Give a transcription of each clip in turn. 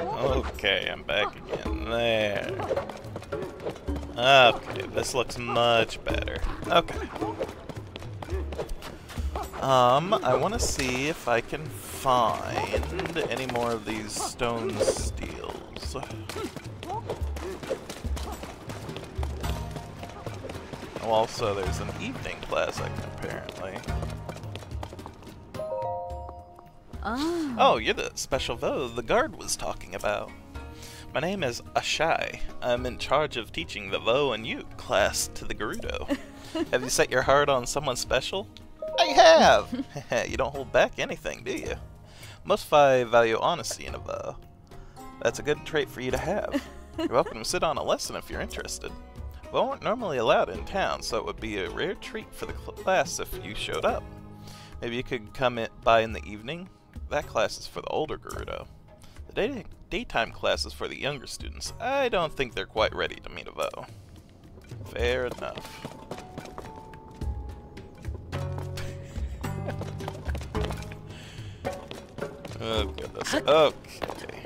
Okay, I'm back again. There. Okay, this looks much better. Okay. Um, I want to see if I can find any more of these stone steels. Oh, also, there's an evening class, apparently. Oh. Oh, you're the special voe the guard was talking about. My name is Ashai. I'm in charge of teaching the Voe and you class to the Gerudo. have you set your heart on someone special? I have! you don't hold back anything, do you? Most Fi value honesty in a Voe. That's a good trait for you to have. You're welcome to sit on a lesson if you're interested. Voe aren't normally allowed in town, so it would be a rare treat for the class if you showed up. Maybe you could come in by in the evening? That class is for the older Gerudo. The day daytime class is for the younger students. I don't think they're quite ready to meet a Voe. Fair enough. oh goodness. Okay.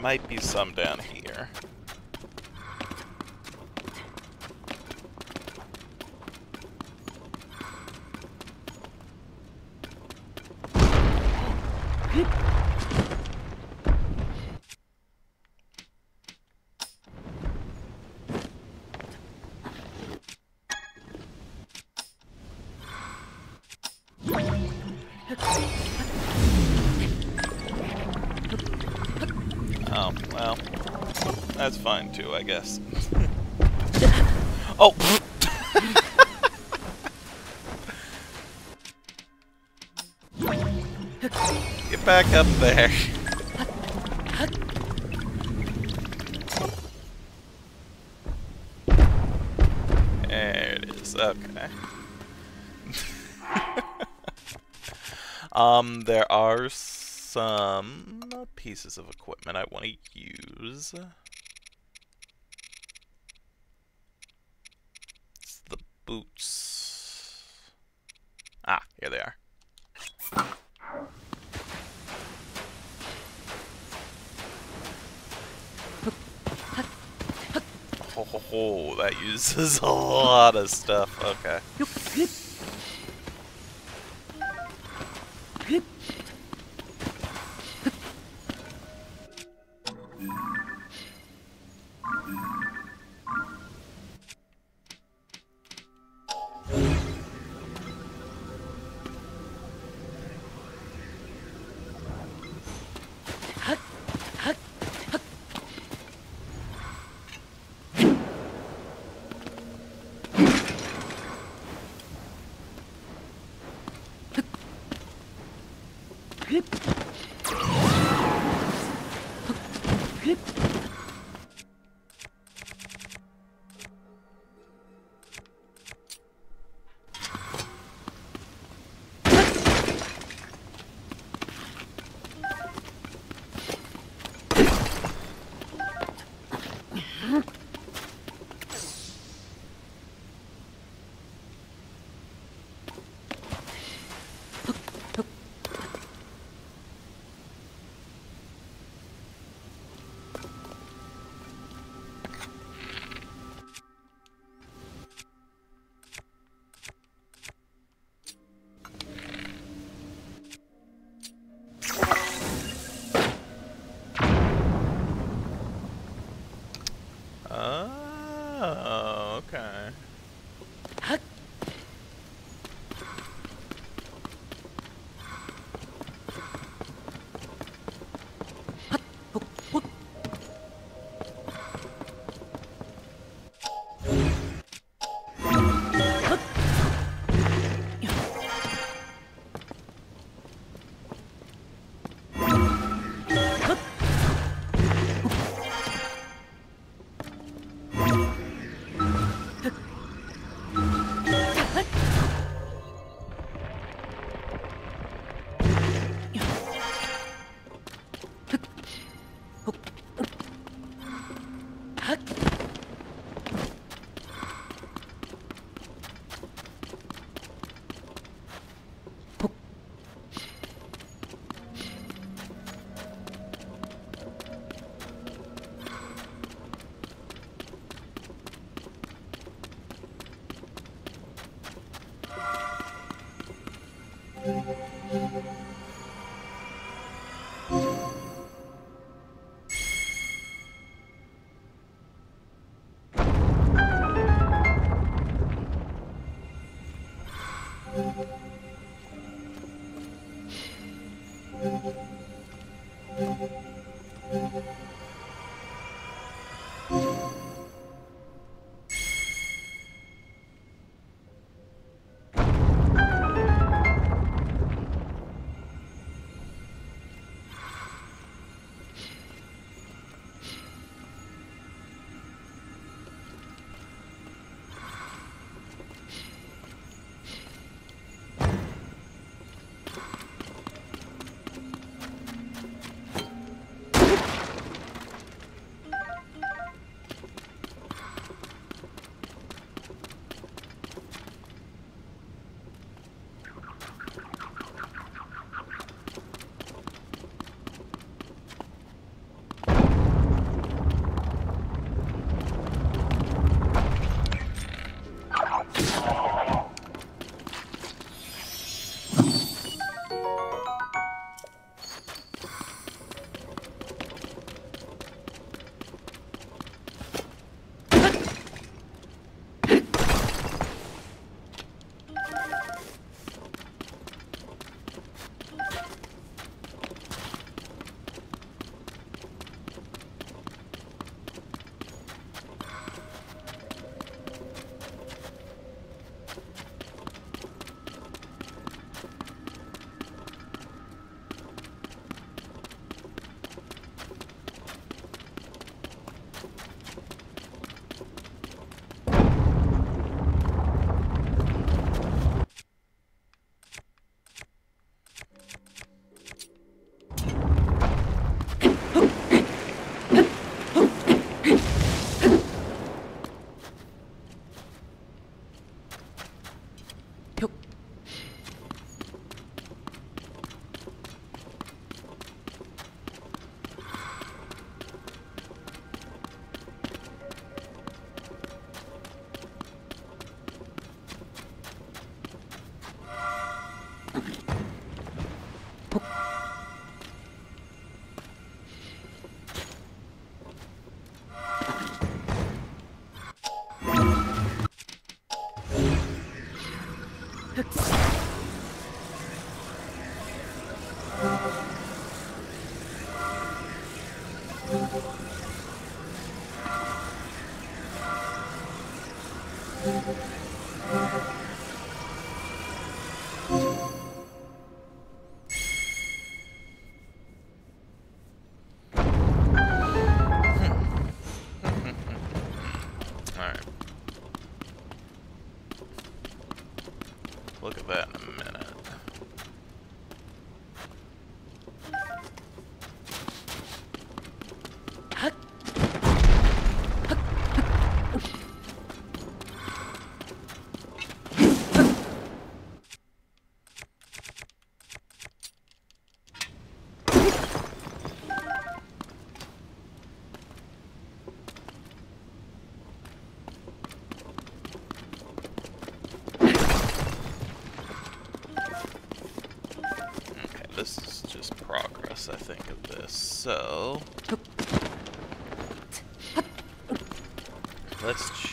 Might be some down here. Fine too, I guess. oh! Get back up there. There it is, okay. um, there are some pieces of equipment I want to use. It's the boots. Ah, here they are. Ho ho ho, that uses a lot of stuff. Okay.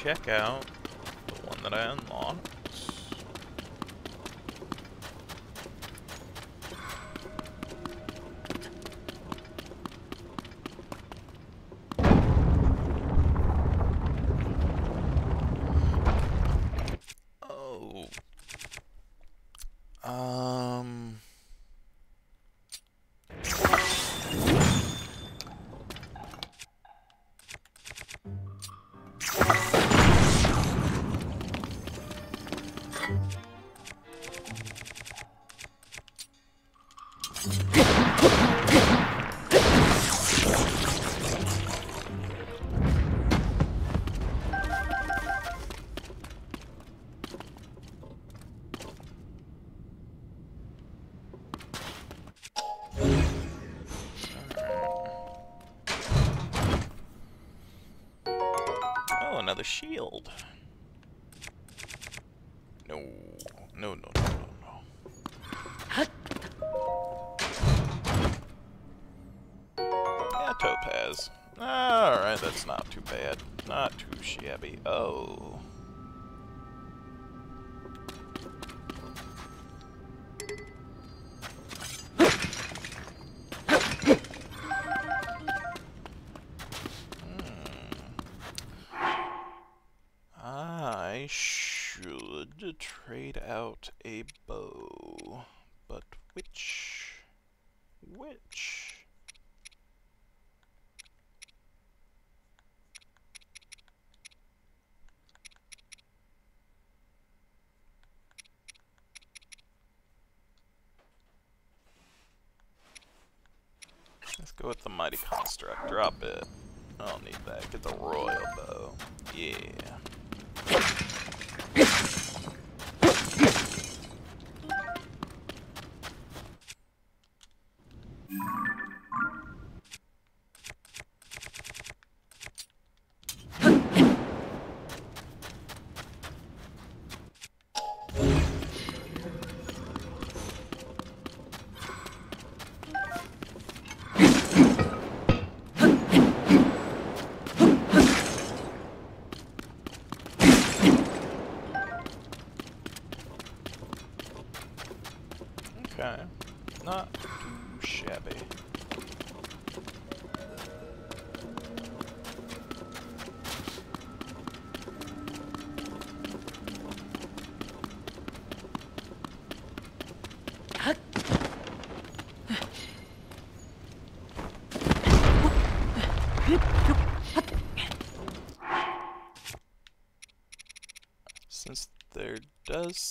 Check out the one that I unlocked. Shabby. Oh. Mighty Construct. Drop it. I don't need that. Get the Royal Bow. Yeah.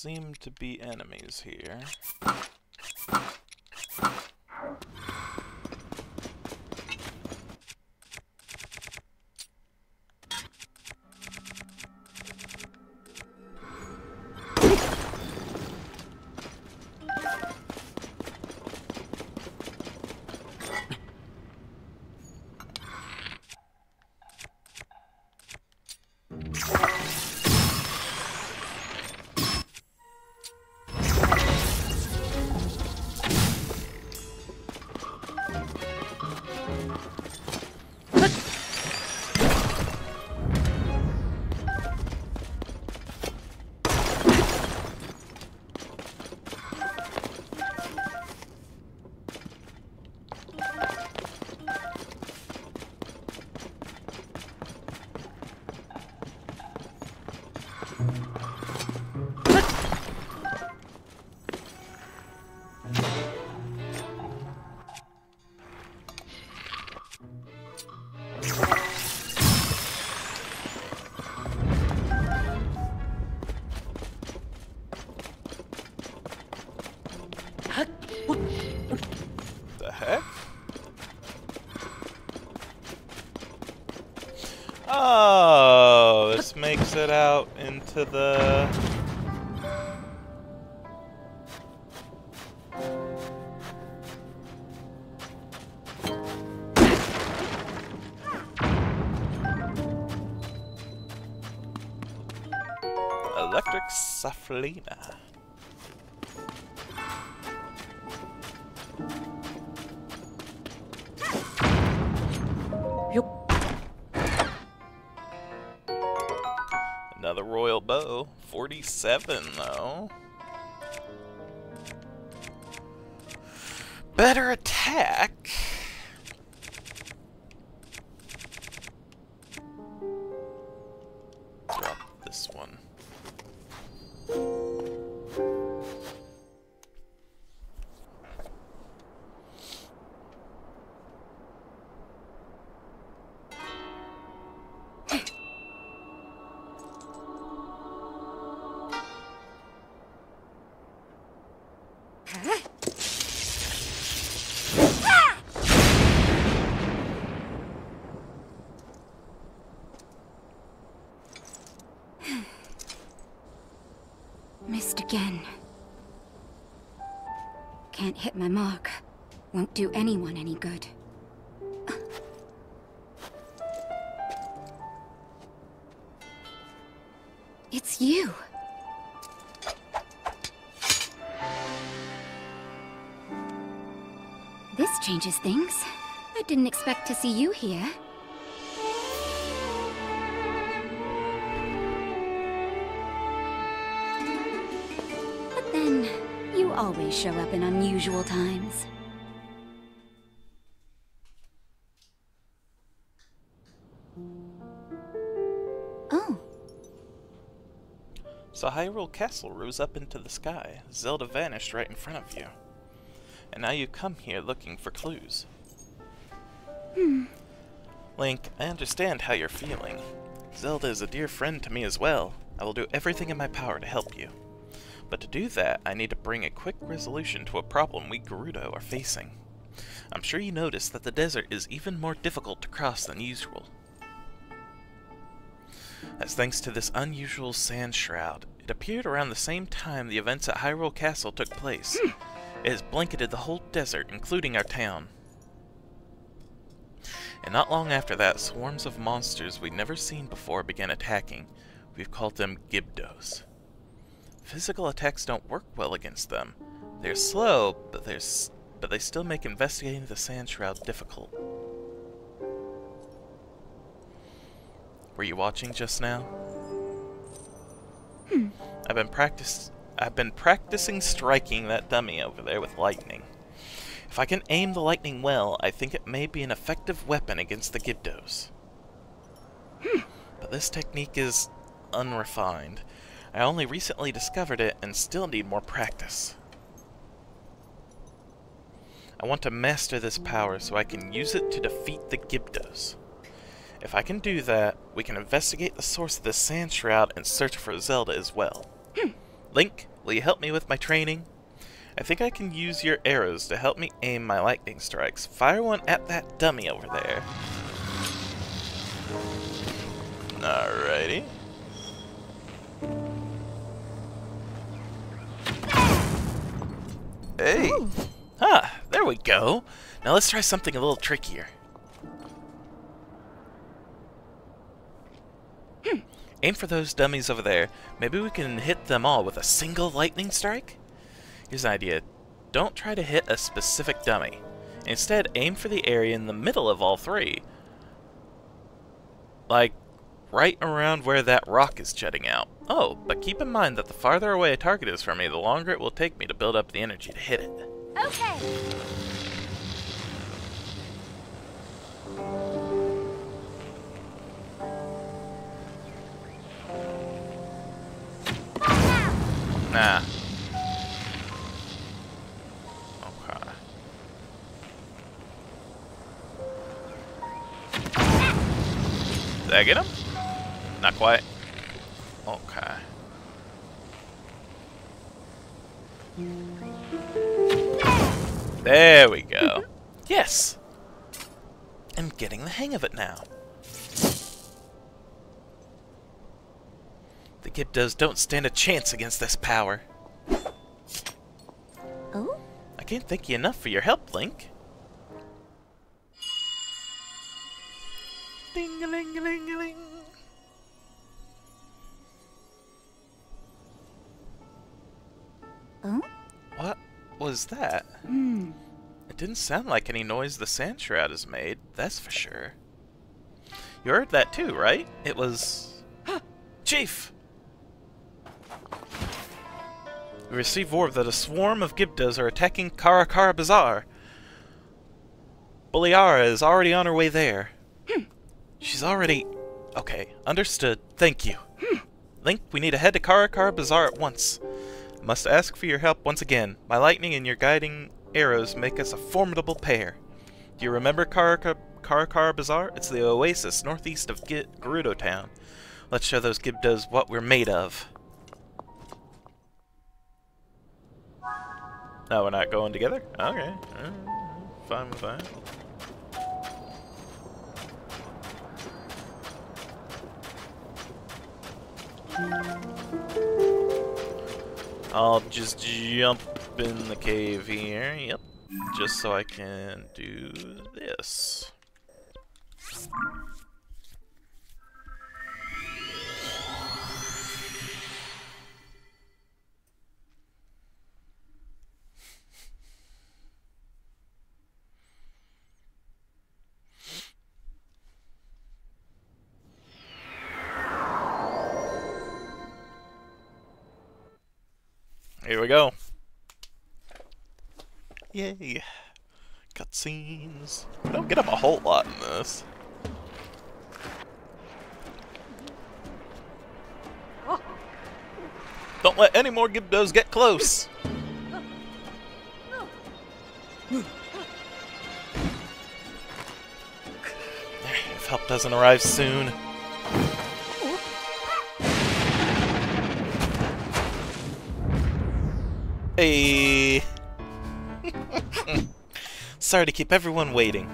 Seem to be enemies here. Into the... my mark. Won't do anyone any good. It's you. This changes things. I didn't expect to see you here. Show up in unusual times. Oh, So Hyrule Castle rose up into the sky. Zelda vanished right in front of you. And now you come here looking for clues. Hmm. Link, I understand how you're feeling. Zelda is a dear friend to me as well. I will do everything in my power to help you. But to do that, I need to bring a quick resolution to a problem we Gerudo are facing. I'm sure you noticed that the desert is even more difficult to cross than usual. As thanks to this unusual sand shroud, it appeared around the same time the events at Hyrule Castle took place. Hmm. it has blanketed the whole desert, including our town. And not long after that, swarms of monsters we'd never seen before began attacking. We've called them Gibdos. Physical attacks don't work well against them. They're slow, but they're but they still make investigating the sand shroud difficult. Were you watching just now? Hmm. I've been practice I've been practicing striking that dummy over there with lightning. If I can aim the lightning well, I think it may be an effective weapon against the Gibdos. Hmm. But this technique is unrefined. I only recently discovered it and still need more practice. I want to master this power so I can use it to defeat the Gibdos. If I can do that, we can investigate the source of the Sand Shroud and search for Zelda as well. Hmm. Link, will you help me with my training? I think I can use your arrows to help me aim my lightning strikes. Fire one at that dummy over there. Alrighty. Hey! Ooh. Ah, there we go. Now let's try something a little trickier. Hmm. Aim for those dummies over there. Maybe we can hit them all with a single lightning strike? Here's an idea. Don't try to hit a specific dummy. Instead, aim for the area in the middle of all three. Like, right around where that rock is jutting out. Oh, but keep in mind that the farther away a target is from me, the longer it will take me to build up the energy to hit it. Okay. Nah. Okay. Did I get him? Not quite. Okay. There we go. Yes! I'm getting the hang of it now. The Gibdos don't stand a chance against this power. Oh? I can't thank you enough for your help, Link. Ding Oh? What was that? Hmm. It didn't sound like any noise the sand shroud has made, that's for sure. You heard that too, right? It was... Chief! We received word that a swarm of Gibdos are attacking Karakara Bazaar. Buliara is already on her way there. She's already... Okay, understood. Thank you. Link, we need to head to Karakara Bazaar at once. Must ask for your help once again. My lightning and your guiding arrows make us a formidable pair. Do you remember Karakara, Karakara Bazaar? It's the oasis northeast of G Gerudo Town. Let's show those Gibdos what we're made of. No, we're not going together? Okay. Uh, fine with that. I'll just jump in the cave here, yep. Just so I can do this. We go. Yay. Cutscenes. We don't get them a whole lot in this. Don't let any more Gibdos get close. If help doesn't arrive soon. Hey. Sorry to keep everyone waiting.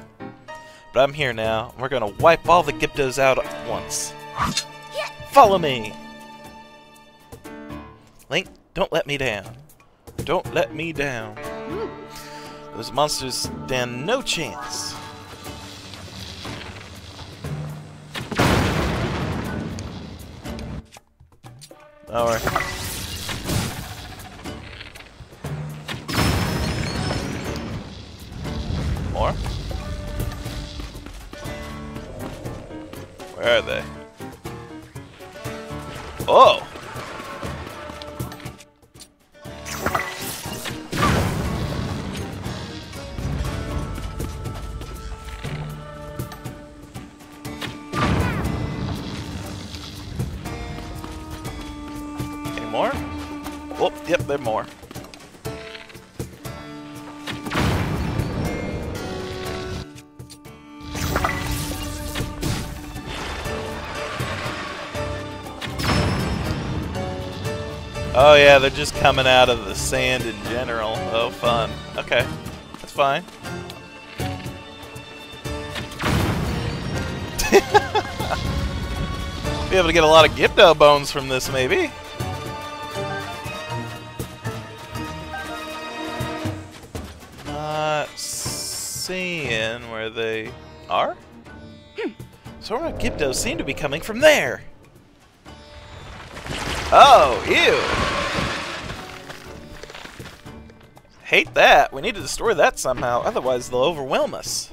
But I'm here now. We're gonna wipe all the Gibdos out at once. Follow me! Link, don't let me down. Don't let me down. Those monsters stand no chance. Alright. Where are they? Oh! Any more? Oh, yep, there are more. Oh yeah, they're just coming out of the sand in general. Oh, fun. Okay, that's fine. Be able to get a lot of Gibdo bones from this, maybe. Not seeing where they are. Hmm. Sora Gibdos seem to be coming from there. Oh, ew! Hate that. We need to destroy that somehow, otherwise they'll overwhelm us.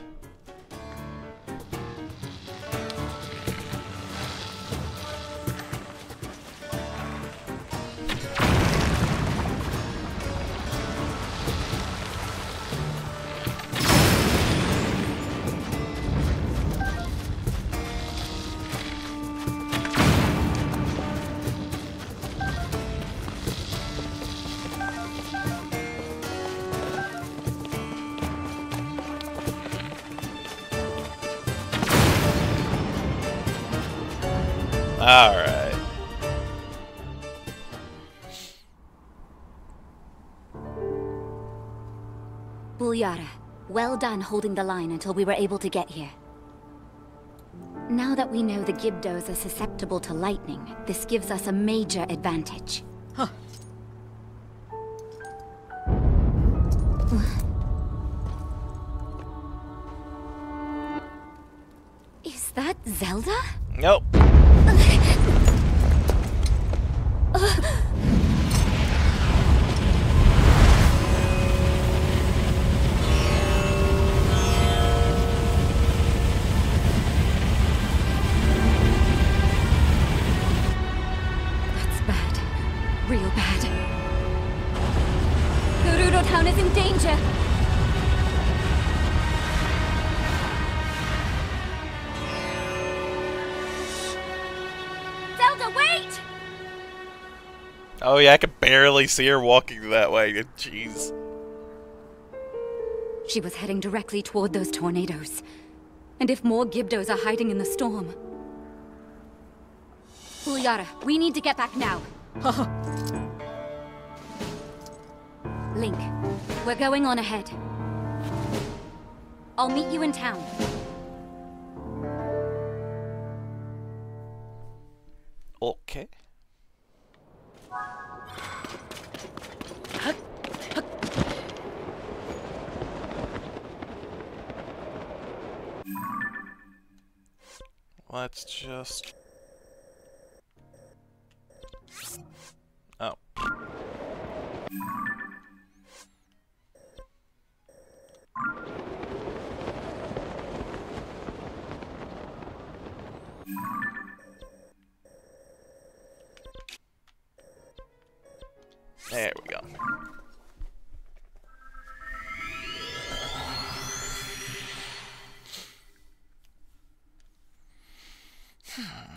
Well done holding the line until we were able to get here. Now that we know the Gibdos are susceptible to lightning, this gives us a major advantage. Huh. Is that Zelda? Nope. I could barely see her walking that way. Jeez. She was heading directly toward those tornadoes. And if more Gibdos are hiding in the storm... Uliara, we need to get back now. Link, we're going on ahead. I'll meet you in town. Okay. Let's just... Oh. There we go. Hmm.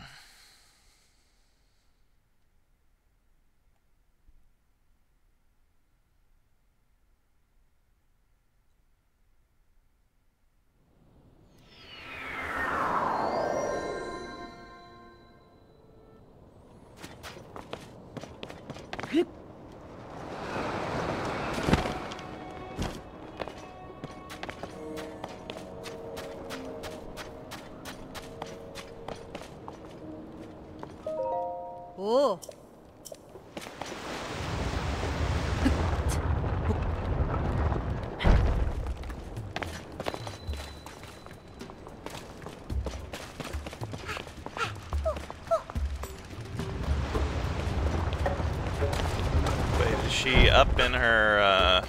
She up in her, uh...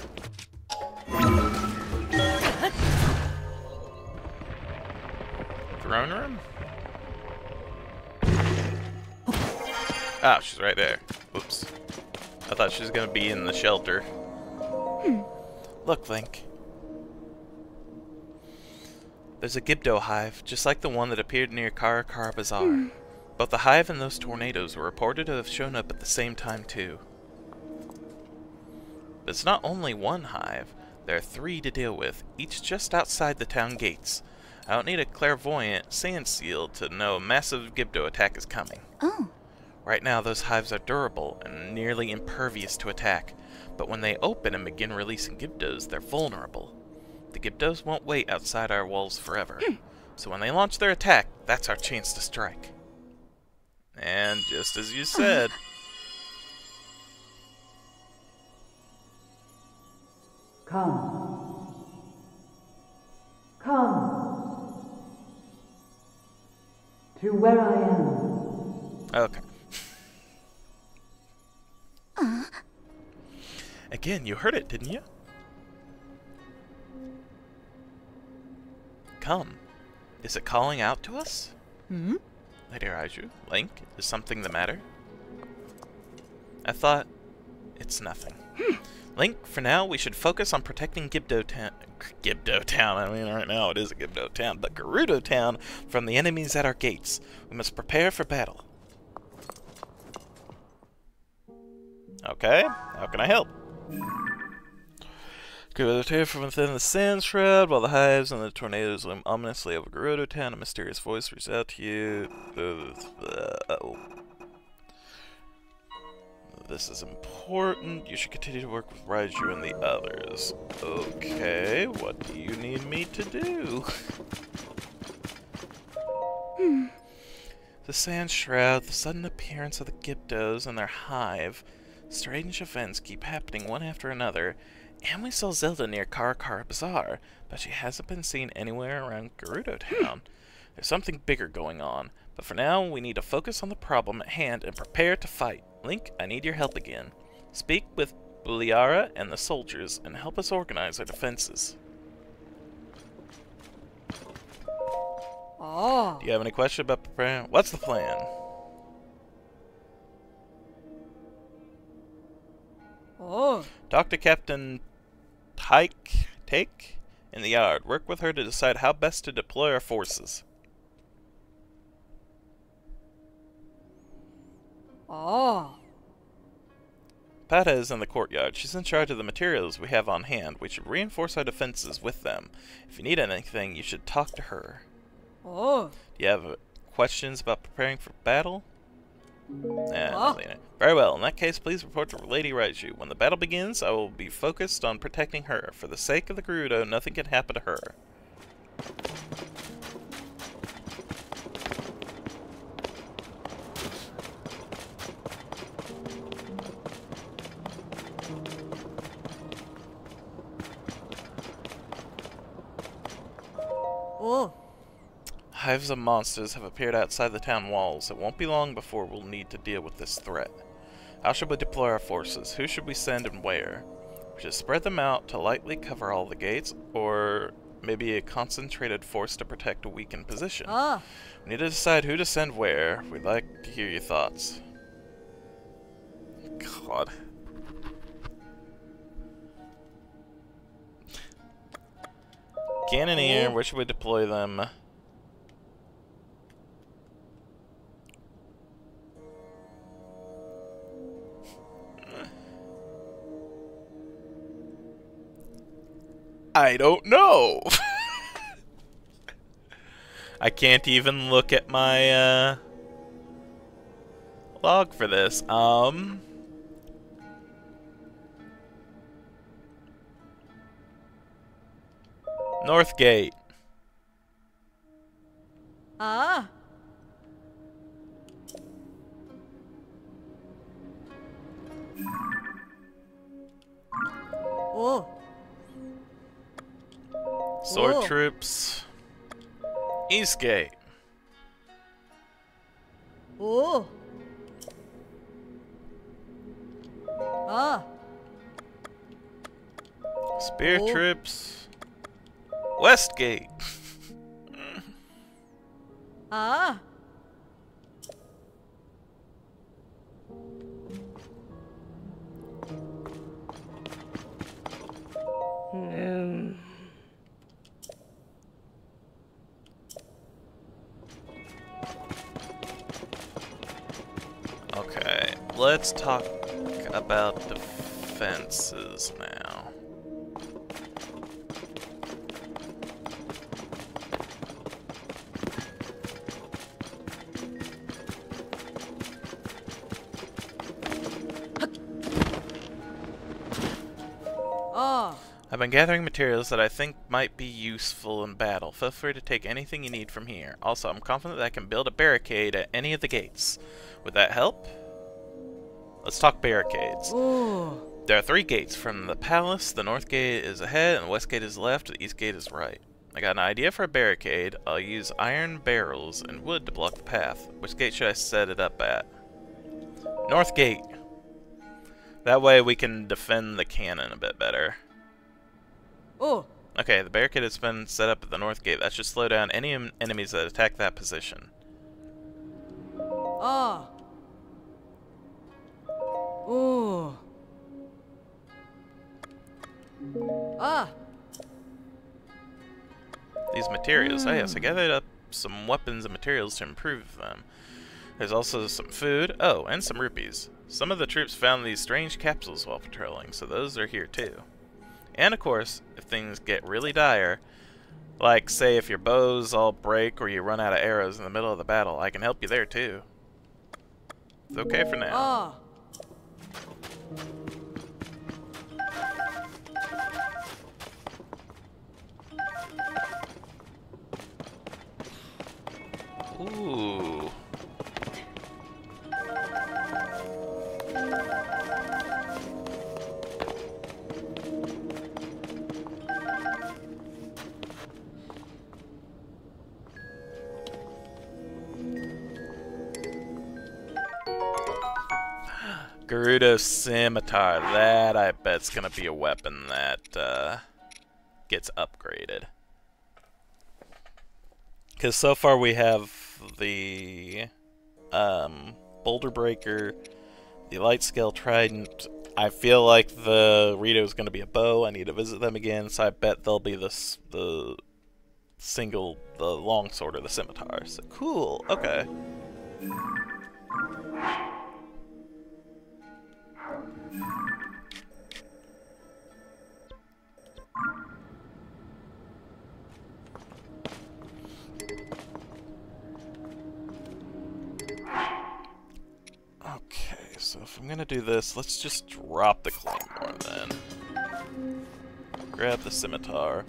Throne room? Ah, she's right there. Oops. I thought she was gonna be in the shelter. Look, Link. There's a Gibdo hive, just like the one that appeared near Karakara Bazaar. Both the hive and those tornadoes were reported to have shown up at the same time, too. But it's not only one hive, there are three to deal with, each just outside the town gates. I don't need a clairvoyant sand seal to know a massive Gibdo attack is coming. Oh, Right now, those hives are durable and nearly impervious to attack, but when they open and begin releasing Gibdos, they're vulnerable. The Gibdos won't wait outside our walls forever, hmm. so when they launch their attack, that's our chance to strike. And just as you uh-huh. said, Come. Come. To where I am. okay. Again, you heard it, didn't you? Come. Is it calling out to us? Hmm. 음? Lady Riju, Link, is something the matter? I thought it's nothing. Link, for now, we should focus on protecting Gibdo Town. Gibdo Town, I mean, right now it is a Gibdo Town, but Gerudo Town from the enemies at our gates. We must prepare for battle. Okay, how can I help? Gerudo Town from within the sand shroud, while the hives and the tornadoes loom ominously over Gerudo Town, a mysterious voice reaches out to you. Uh, oh. This is important. You should continue to work with Riju and the others. Okay, what do you need me to do? Hmm. the sand shroud, the sudden appearance of the Gibdos and their hive. Strange events keep happening one after another, and we saw Zelda near Karakara Bazaar, but she hasn't been seen anywhere around Gerudo Town. There's something bigger going on, but for now we need to focus on the problem at hand and prepare to fight. Link, I need your help again. Speak with Buliara and the soldiers and help us organize our defenses. Oh. Do you have any question about preparing? What's the plan? Oh. Talk to Captain Tyke Take in the yard. Work with her to decide how best to deploy our forces. 아. Pata is in the courtyard. She's in charge of the materials we have on hand. We should reinforce our defenses with them. If you need anything, you should talk to her. Oh. Do you have uh, questions about preparing for battle? Nah, Oh. Very well. In that case, please report to Lady Riju. When the battle begins, I will be focused on protecting her. For the sake of the Gerudo, nothing can happen to her. 어. Hives of monsters have appeared outside the town walls. It won't be long before we'll need to deal with this threat. How should we deploy our forces? Who should we send and where? We should spread them out to lightly cover all the gates, or maybe a concentrated force to protect a weakened position. 아. We need to decide who to send where. We'd like to hear your thoughts. God. Cannoneer, where should we deploy them? I don't know. I can't even look at my uh, log for this. Um, North Gate. Ah. Oh. Sword oh. troops. Eastgate. Oh. Ah. Spear oh. Westgate. Ah. Okay, let's talk about defenses now. Gathering materials that I think might be useful in battle. Feel free to take anything you need from here. Also, I'm confident that I can build a barricade at any of the gates. Would that help? Let's talk barricades. Oh. There are three gates from the palace. The north gate is ahead, and the west gate is left, the east gate is right. I got an idea for a barricade. I'll use iron barrels and wood to block the path. Which gate should I set it up at? North gate. That way we can defend the cannon a bit better. Oh. Okay, the barricade has been set up at the north gate. That should slow down any enemies that attack that position. Ah. Oh. Ah. These materials. Oh yes, I gathered up some weapons and materials to improve them. There's also some food. Oh, and some rupees. Some of the troops found these strange capsules while patrolling, so those are here too. And of course, if things get really dire, like say if your bows all break or you run out of arrows in the middle of the battle, I can help you there too. It's okay for now. Ah. Ooh. Gerudo Scimitar. That, I bet's gonna be a weapon that uh, gets upgraded. Because so far we have the um, Boulder Breaker, the Light Scale Trident. I feel like the Rito is going to be a bow. I need to visit them again, so I bet they'll be the the single, the long sword or the scimitar. So cool. Okay. Okay, so if I'm gonna do this, let's just drop the claymore then. Grab the scimitar.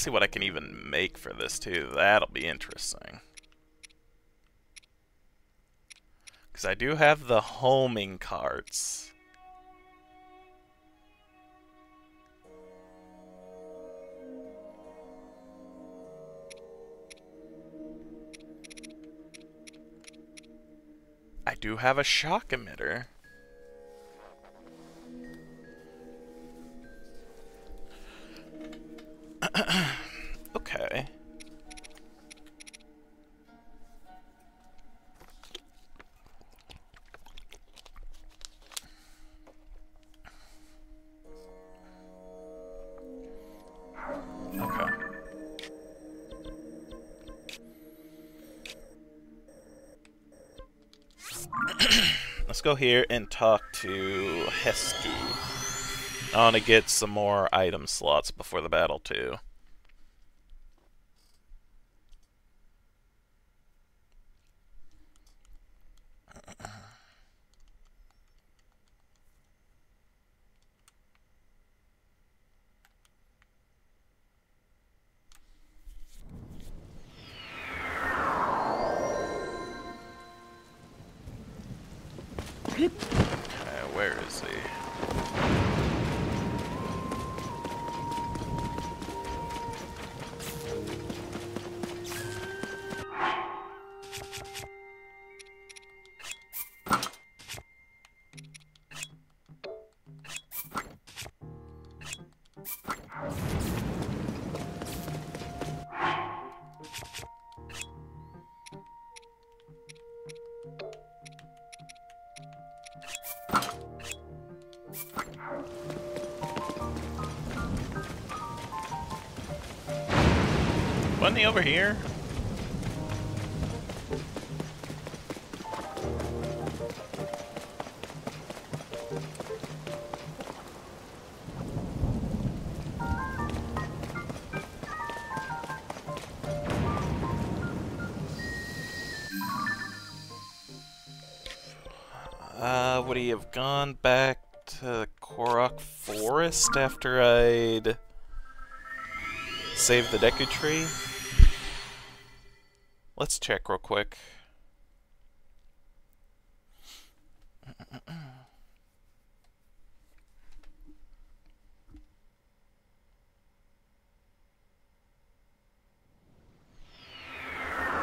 See what I can even make for this too. That'll be interesting. Because I do have the homing carts. I do have a shock emitter. go here and talk to Hestu. I want to get some more item slots before the battle, too. Over here? Uh, would he have gone back to the Korok Forest after I'd saved the Deku Tree? Check real quick.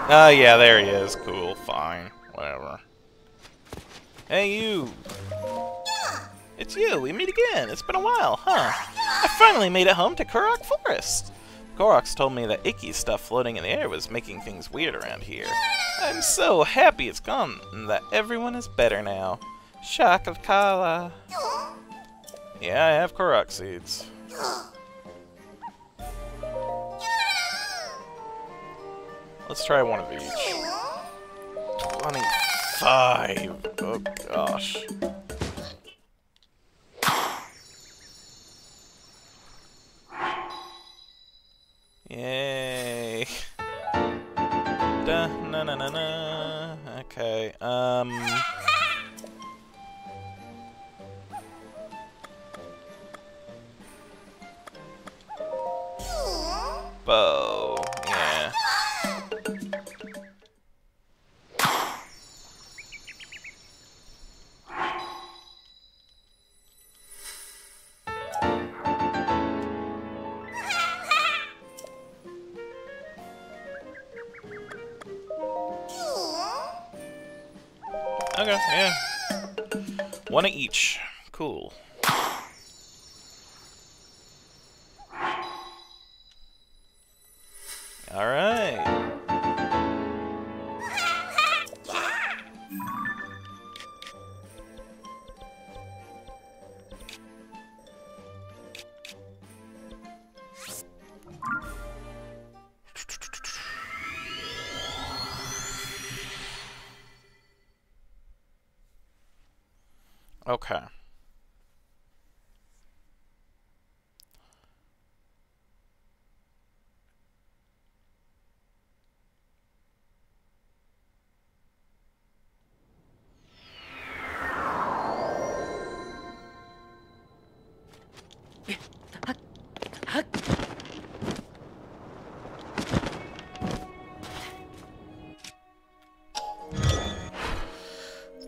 Ah, yeah, there he is. Cool, fine, whatever. Hey, you! It's you! We meet again! It's been a while, huh? I finally made it home to Korok Forest! Koroks told me that icky stuff floating in the air was making things weird around here. I'm so happy it's gone and that everyone is better now. Shakakala. Yeah, I have Korok seeds. Let's try one of each. 25. Oh gosh. One of each.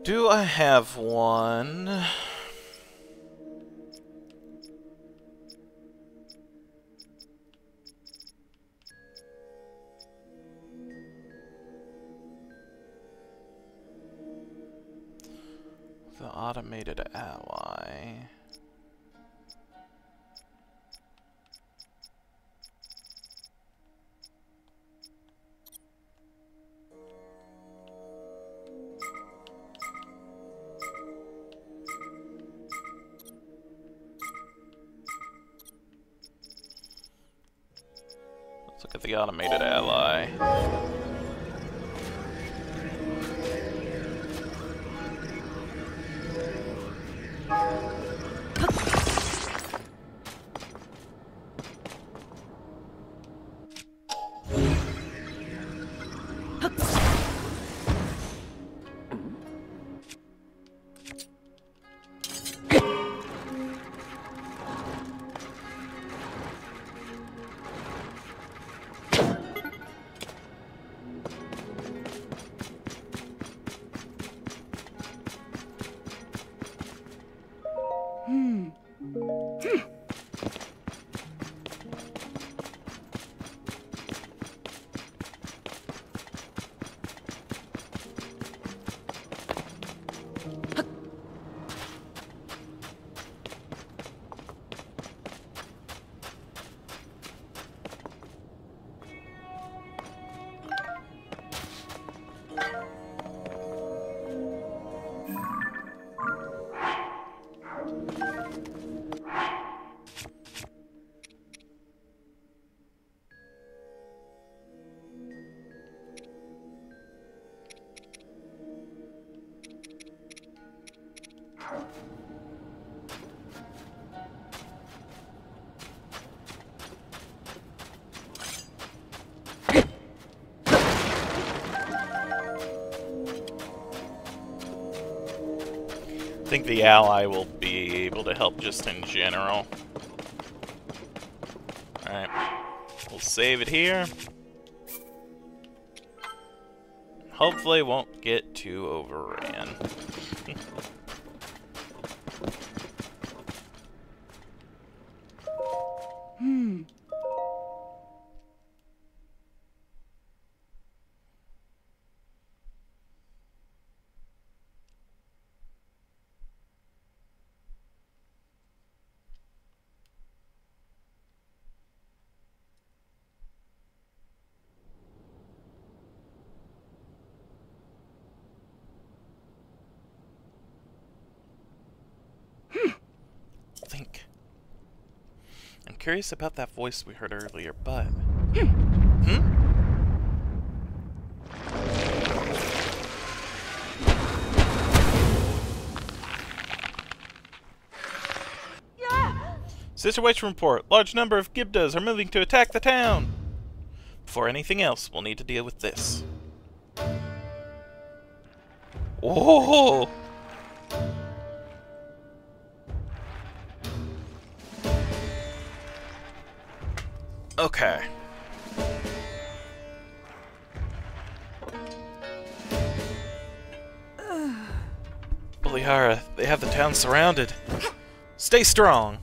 Do I have one? The ally will be able to help just in general. Alright. We'll save it here. Hopefully won't curious about that voice we heard earlier, but... Hmm? Situation report. Large number of Gibdos are moving to attack the town. Before anything else, we'll need to deal with this. Oh! Okay. Buliara, they have the town surrounded. Stay strong.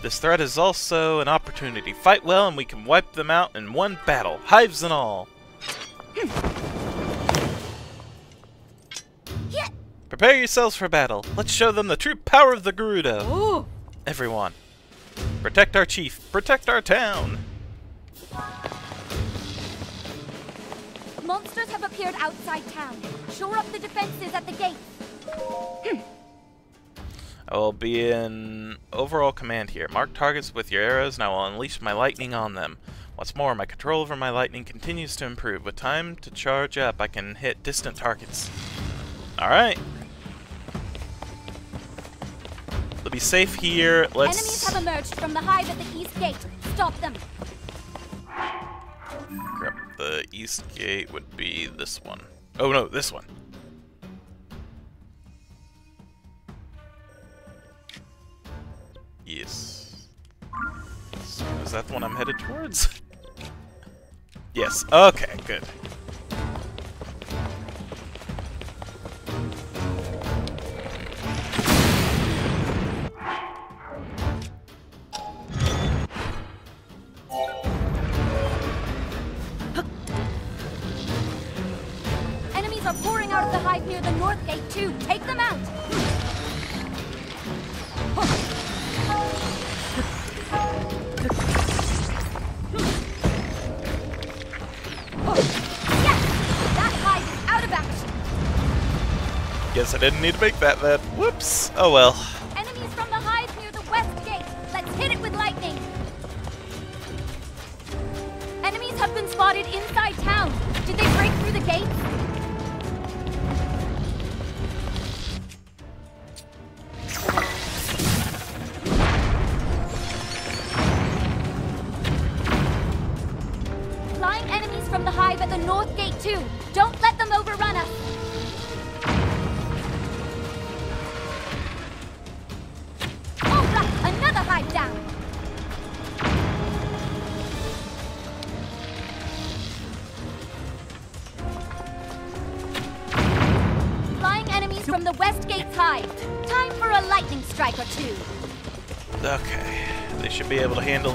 This threat is also an opportunity. Fight well and we can wipe them out in one battle, hives and all. Prepare yourselves for battle. Let's show them the true power of the Gerudo. Ooh. Everyone, protect our chief. Protect our town. Monsters have appeared outside town. Shore up the defenses at the gates. I will be in overall command here. Mark targets with your arrows and I will unleash my lightning on them. What's more, my control over my lightning continues to improve. With time to charge up, I can hit distant targets. Alright. Be safe here. Let's... Enemies have emerged from the hive at the east gate. Stop them. Grab the east gate would be this one. Oh no, this one. Yes. So is that the one I'm headed towards? yes. Okay, good. Didn't need to make that then. Whoops. Oh well.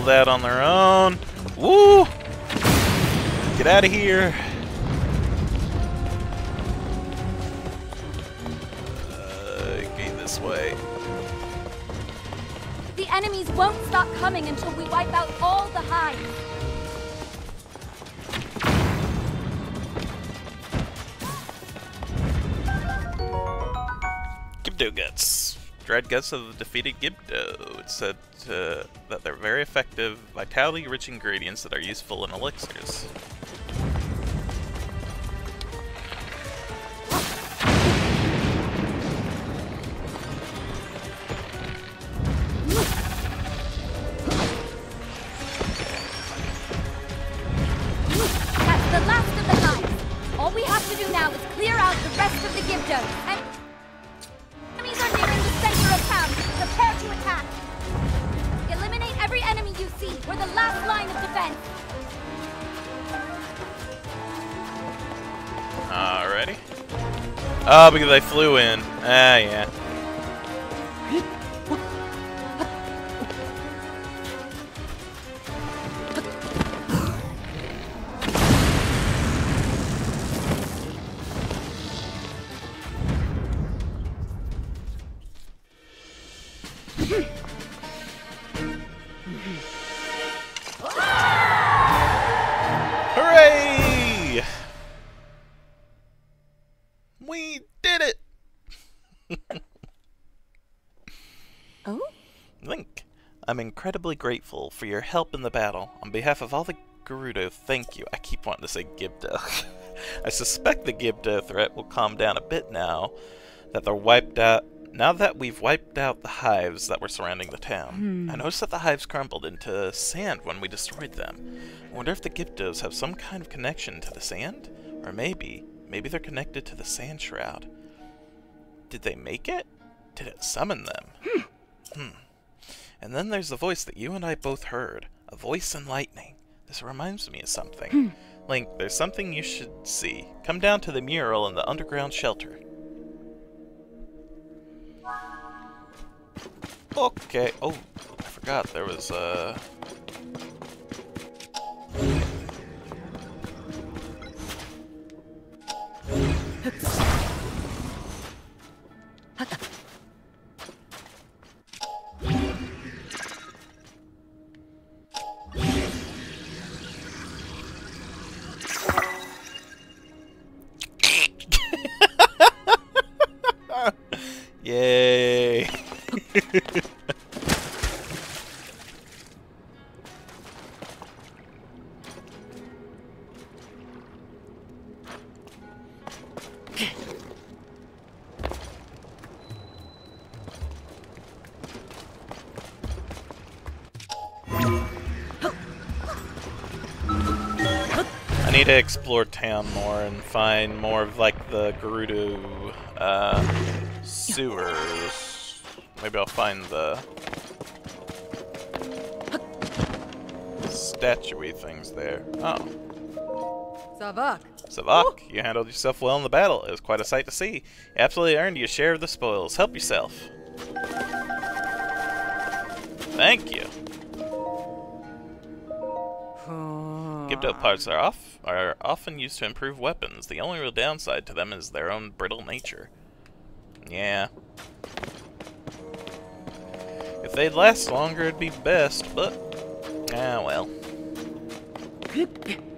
Handle that on their own. Woo! Get out of here. Uh, this way. The enemies won't stop coming until we wipe out all the hives. Gibdo Guts. Dread Guts of the defeated Gibdo. It's said vitality-rich ingredients that are useful in elixirs. For your help in the battle. On behalf of all the Gerudo, thank you. I keep wanting to say Gibdo. I suspect the Gibdo threat will calm down a bit now that they're wiped out. Now that we've wiped out the hives that were surrounding the town, I noticed that the hives crumbled into sand when we destroyed them. I wonder if the Gibdos have some kind of connection to the sand? Or maybe, maybe they're connected to the sand shroud. Did they make it? Did it summon them? Hmm. And then there's the voice that you and I both heard. A voice in lightning. This reminds me of something. Link, there's something you should see. Come down to the mural in the underground shelter. Okay. Oh, I forgot there was uh explore town more and find more of like the Gerudo uh, sewers. Maybe I'll find the statuey things there. Oh, Savak. Savak, you handled yourself well in the battle. It was quite a sight to see. You absolutely earned your share of the spoils. Help yourself. Thank you. Gibdo parts are off are often used to improve weapons. The only real downside to them is their own brittle nature. Yeah. If they'd last longer, it'd be best, but ah well.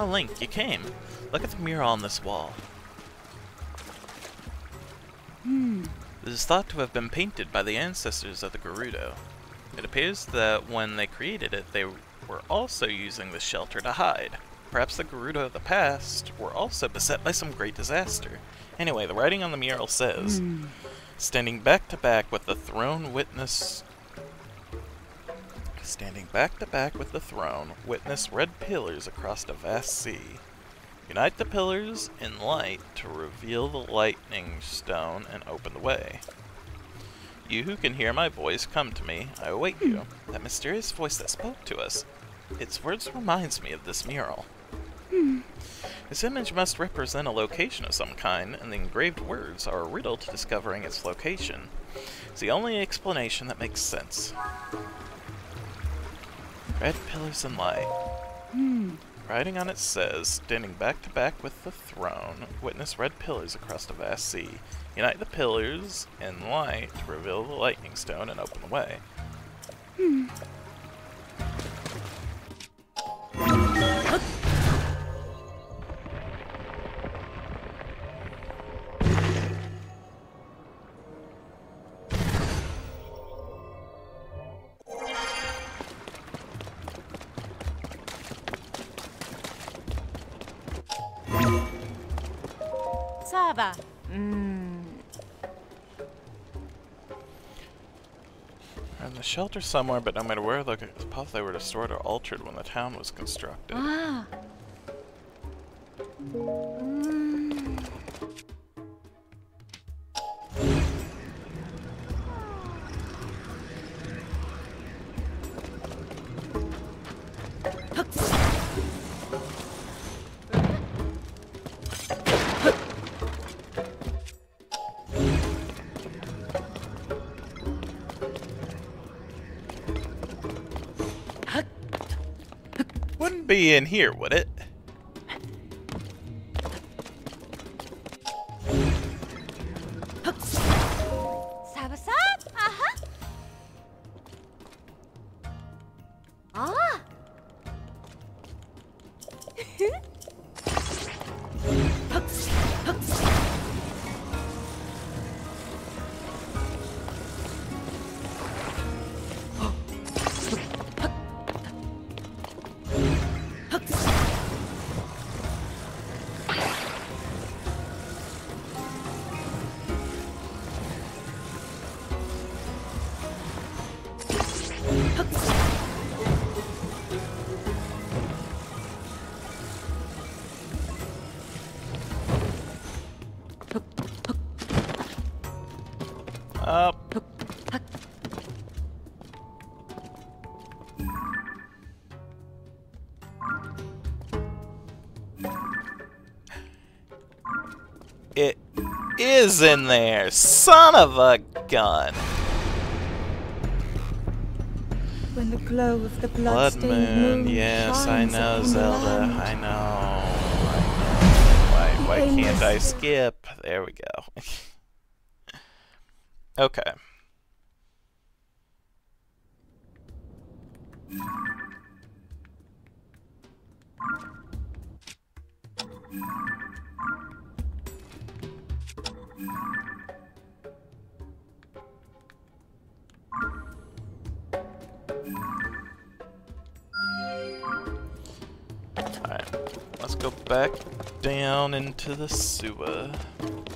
Oh, Link, you came. Look at the mural on this wall. hmm. This is thought to have been painted by the ancestors of the Gerudo. It appears that when they created it, they were also using this shelter to hide. Perhaps the Gerudo of the past were also beset by some great disaster. Anyway, the writing on the mural says, Hmm. Standing back to back with the throne witness back to back with the throne, witness red pillars across a vast sea. Unite the pillars in light to reveal the lightning stone and open the way. You who can hear my voice, come to me. I await you. Hmm. That mysterious voice that spoke to us. Its words reminds me of this mural. Hmm. This image must represent a location of some kind, and the engraved words are a riddle to discovering its location. It's the only explanation that makes sense. Red pillars and light. Hmm. Writing on it says, standing back to back with the throne, witness red pillars across the vast sea. Unite the pillars and light to reveal the lightning stone and open the way. Saba. And the shelter somewhere, but no matter where, look, it's possible they were destroyed or altered when the town was constructed. Ah. In here, would it? Is in there, son of a gun. When the glow of the Blood bloodstained moon, moon, yes, I know, Zelda. I know. I know. Why, why can't I skip? There we go. Into the sewer.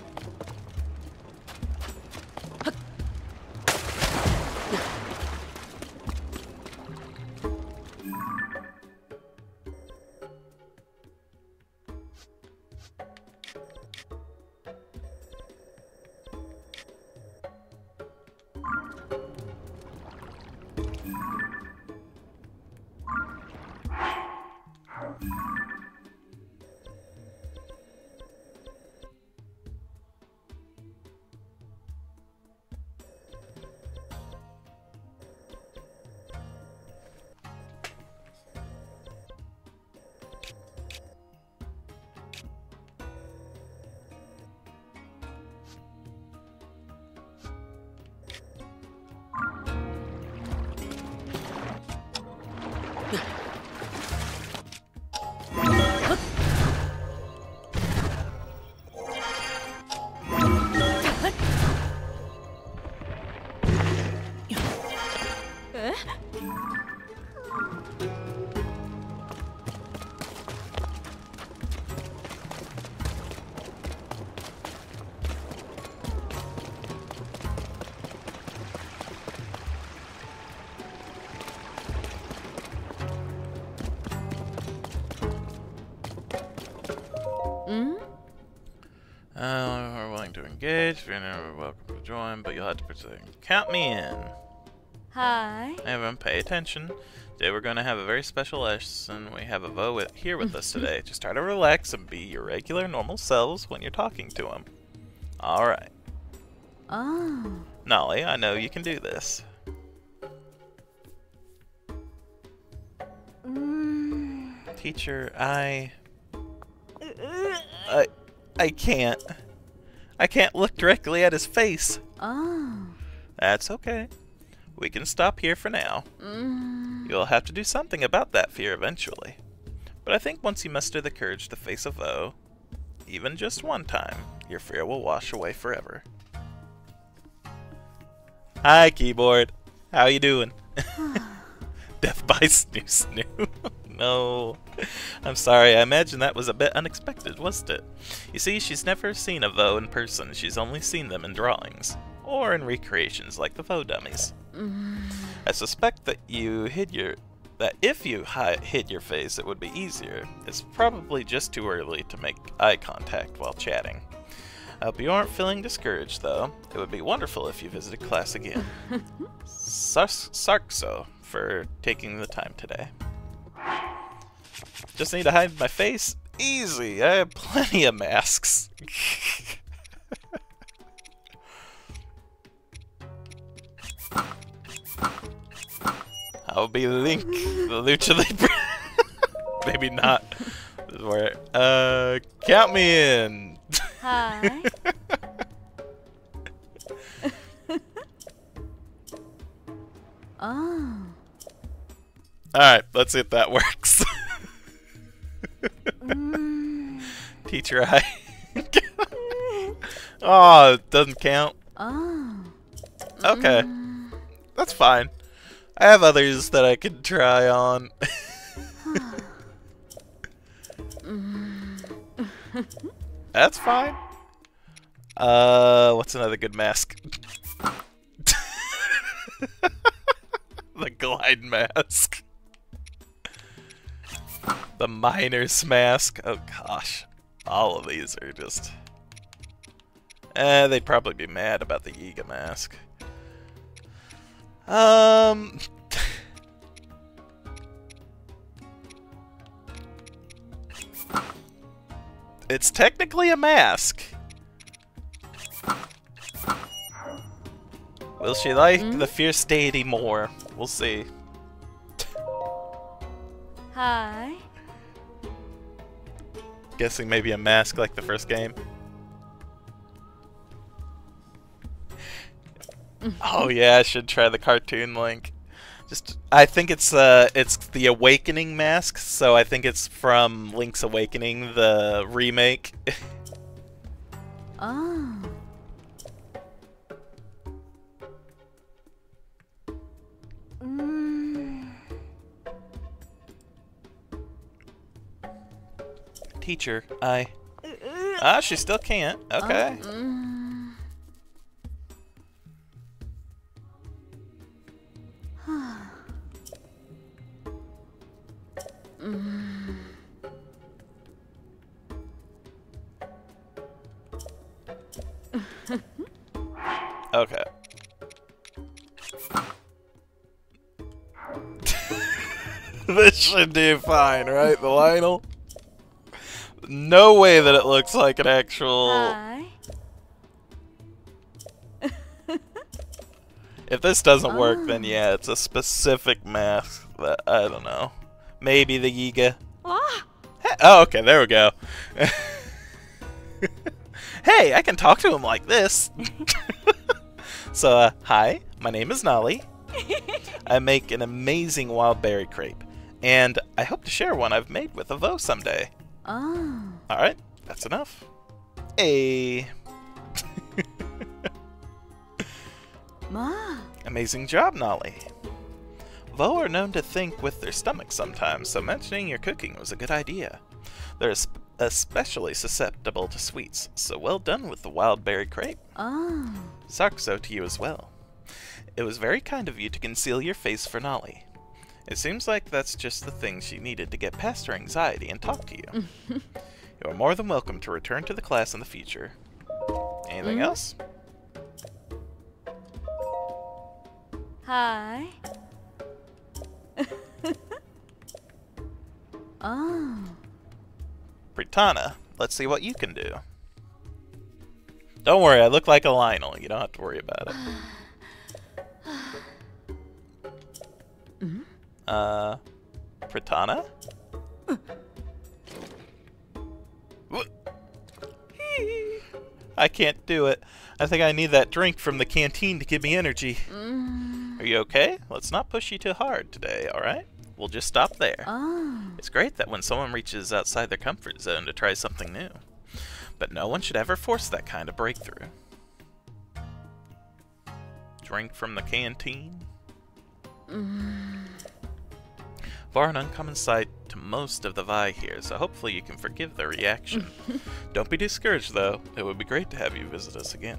Willing to engage. If you're never welcome to join, but you'll have to participate. Count me in. Hi. Everyone, pay attention. Today we're going to have a very special lesson. We have a Voe with, here with us today. Just try to relax and be your regular, normal selves when you're talking to him. All right, Oh. Nolly, I know you can do this. Mm. Teacher, I, I, I can't. I can't look directly at his face. Oh. That's okay. We can stop here for now. Mm. You'll have to do something about that fear eventually. But I think once you muster the courage to face a foe, even just one time, your fear will wash away forever. Hi, keyboard. How you doing? Death by Snoo Snoo. no. I'm sorry, I imagine that was a bit unexpected, wasn't it? You see, she's never seen a Voe in person, she's only seen them in drawings. Or in recreations like the Voe dummies. Mm. I suspect that you hid your that if you hid your face, it would be easier. It's probably just too early to make eye contact while chatting. I hope you aren't feeling discouraged, though. It would be wonderful if you visited class again. Sarqso for taking the time today. Just need to hide my face? Easy. I have plenty of masks. I'll be Link, the Lucha Libre. Maybe not. This is where, uh, count me in. Hi. oh. Alright, let's see if that works. Teacher I. oh, it doesn't count. Oh. Okay. That's fine. I have others that I could try on. That's fine. Uh, what's another good mask? the glide mask. The miner's mask. Oh gosh. All of these are just... Eh, they'd probably be mad about the Yiga mask. Um... it's technically a mask. Will she like the fierce deity more? We'll see. Hi. Guessing maybe a mask like the first game. oh yeah, I should try the cartoon link. Just I think it's uh it's the Awakening mask, so I think it's from Link's Awakening, the remake. Oh. Mm. Teacher, I Ah, she still can't. Okay. Mm. Okay. this should do fine, right, the Lynel? No way that it looks like an actual. Hi. If this doesn't work, then yeah, it's a specific mask that I don't know. Maybe the Yiga. Ah. Hey- Oh, okay, there we go. hey, I can talk to him like this. so, uh, hi, my name is Nolly. I make an amazing wild berry crepe, and I hope to share one I've made with a Voe someday. Ah. Oh. Alright, that's enough. Hey. Ma. Amazing job, Nolly. Voe are known to think with their stomachs sometimes, so mentioning your cooking was a good idea. They're especially susceptible to sweets, so well done with the wild berry crepe. Ah. Oh. Sarqso to you as well. It was very kind of you to conceal your face for Nolly. It seems like that's just the thing she needed to get past her anxiety and talk to you. you are more than welcome to return to the class in the future. Anything mm-hmm. else? Hi. oh. Britanna, let's see what you can do. Don't worry, I look like a Lynel. You don't have to worry about it. Mm-hmm. Uh? Wha- I can't do it. I think I need that drink from the canteen to give me energy. Mm. Are you okay? Let's not push you too hard today, alright? We'll just stop there. Oh. It's great that when someone reaches outside their comfort zone to try something new. But no one should ever force that kind of breakthrough. Drink from the canteen. Mm. Far an uncommon sight to most of the Vai here, so hopefully you can forgive the reaction. Don't be discouraged though, it would be great to have you visit us again.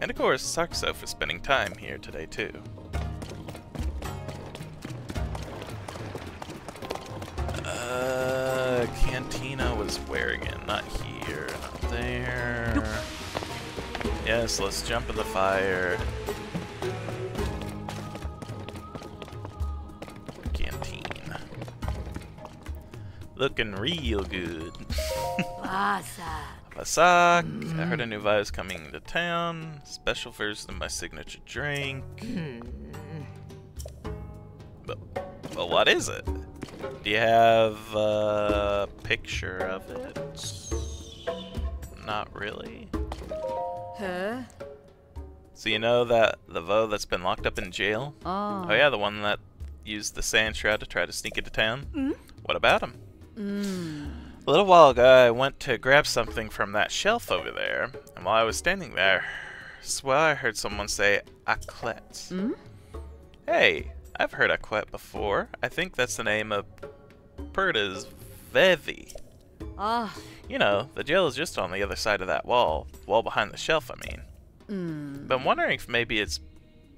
And of course, Sarqso for spending time here today too. Uh, Cantina was where again? Not here, not there. Yes, let's jump in the fire. Looking real good. Vasaaq. I heard a mm. new vibe's coming to town. Special version of my signature drink. Hmm. But, but what is it? Do you have a picture of it? Not really. Huh? So you know that the Voe that's been locked up in jail? Oh. Oh yeah, the one that used the sand shroud to try to sneak into town? Hmm? What about him? Mm. A little while ago, I went to grab something from that shelf over there, and while I was standing there, swear I heard someone say Aklet. Mm? Hey, I've heard Aklet before. I think that's the name of Perta's vehvi. Ah, You know, the jail is just on the other side of that wall. Wall behind the shelf, I mean. Mm. But I'm wondering if maybe it's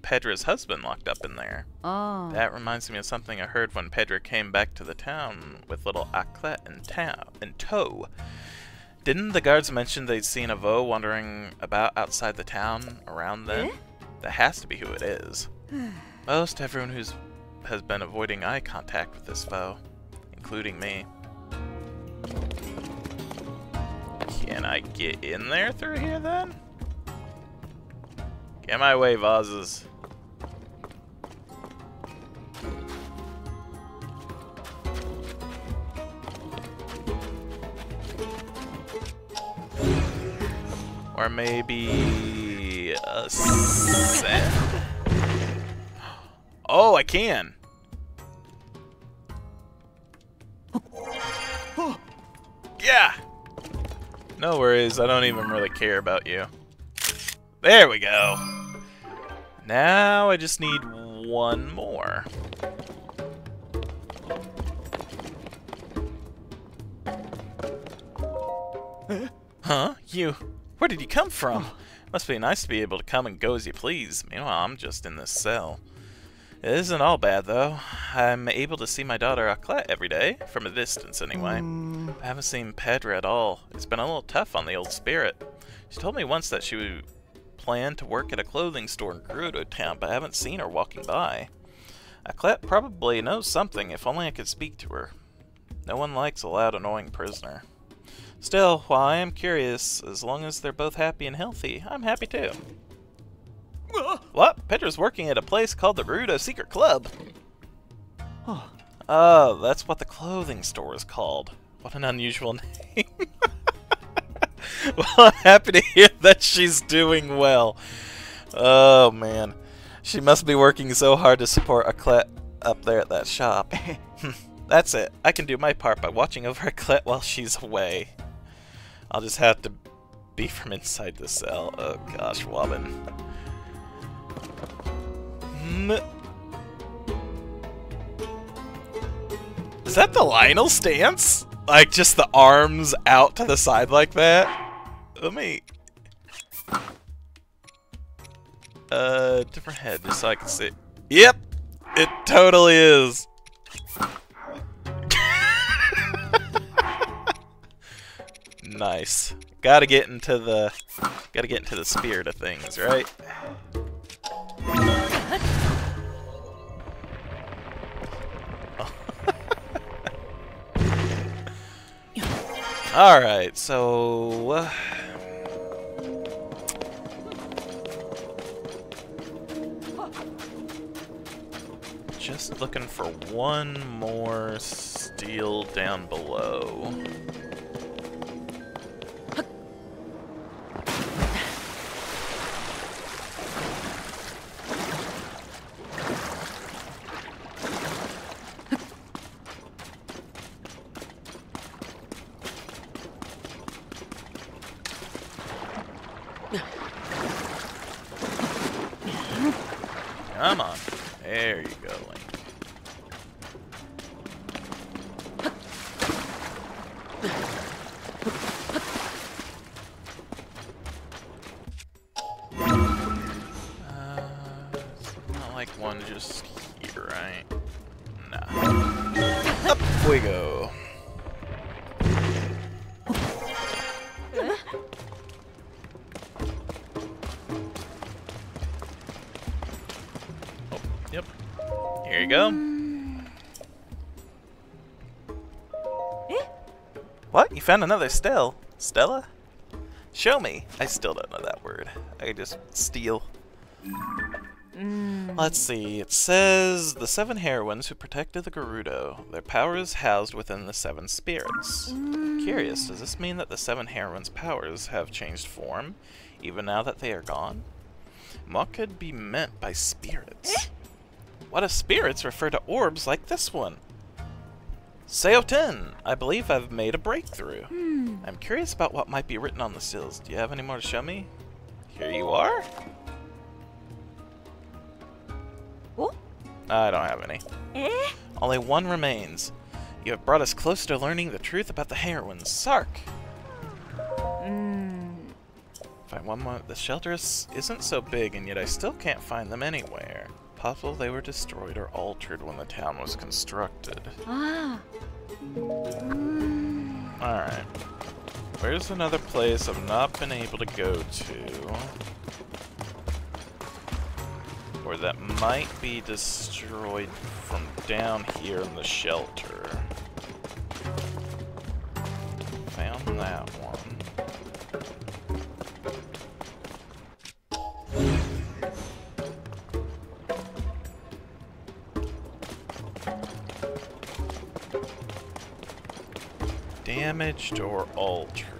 Pedra's husband locked up in there. Oh. That reminds me of something I heard when Pedro came back to the town with little Aklet in, tow in tow. Didn't the guards mention they'd seen a Voe wandering about outside the town around then? Eh? That has to be who it is. Most everyone who's has been avoiding eye contact with this Voe, including me. Can I get in there through here then? Get my way, vases. Or maybe uh, a sand. Oh, I can. Yeah. No worries. I don't even really care about you. There we go. Now I just need one more. Huh? You? Where did you come from? Oh. Must be nice to be able to come and go as you please. Meanwhile, I'm just in this cell. It isn't all bad, though. I'm able to see my daughter Aklet every day, from a distance anyway. Mm. I haven't seen Pedra at all. It's been a little tough on the old spirit. She told me once that she would plan to work at a clothing store in Gerudo Town, but I haven't seen her walking by. Aklet probably knows something, if only I could speak to her. No one likes a loud, annoying prisoner. Still, while I am curious, as long as they're both happy and healthy, I'm happy too. What? Petra's working at a place called the Gerudo Secret Club. Oh, that's what the clothing store is called. What an unusual name. well, I'm happy to hear that she's doing well. Oh, man. She must be working so hard to support Aklet up there at that shop. Hmm, that's it. I can do my part by watching over Aklet while she's away. I'll just have to be from inside the cell. Oh gosh, Wobbin. Mm. Is that the Lynel stance? Like just the arms out to the side like that? Let me. Uh, different head, just so I can see. Yep, it totally is. Nice. Gotta get into the, gotta get into the spirit of things, right? All right, so. Uh, just looking for one more steel down below. Found another Stell? Stella? Show me. I still don't know that word. I just steal. Mm. Let's see. It says the seven heroines who protected the Gerudo. Their power is housed within the seven spirits. Mm. Curious, does this mean that the seven heroines' powers have changed form, even now that they are gone? What could be meant by spirits? Eh. What if spirits refer to orbs like this one? Seoten, I believe I've made a breakthrough. I'm curious about what might be written on the seals. Do you have any more to show me? Here you are. What? I don't have any. Eh? Only one remains. You have brought us closer to learning the truth about the heroines. Sark! Mm. Find one more. The shelter isn't so big, and yet I still can't find them anywhere. Possible they were destroyed or altered when the town was constructed. Ah. Alright. Where's another place I've not been able to go to? Or that might be destroyed from down here in the shelter. Found that one. Damaged or altered?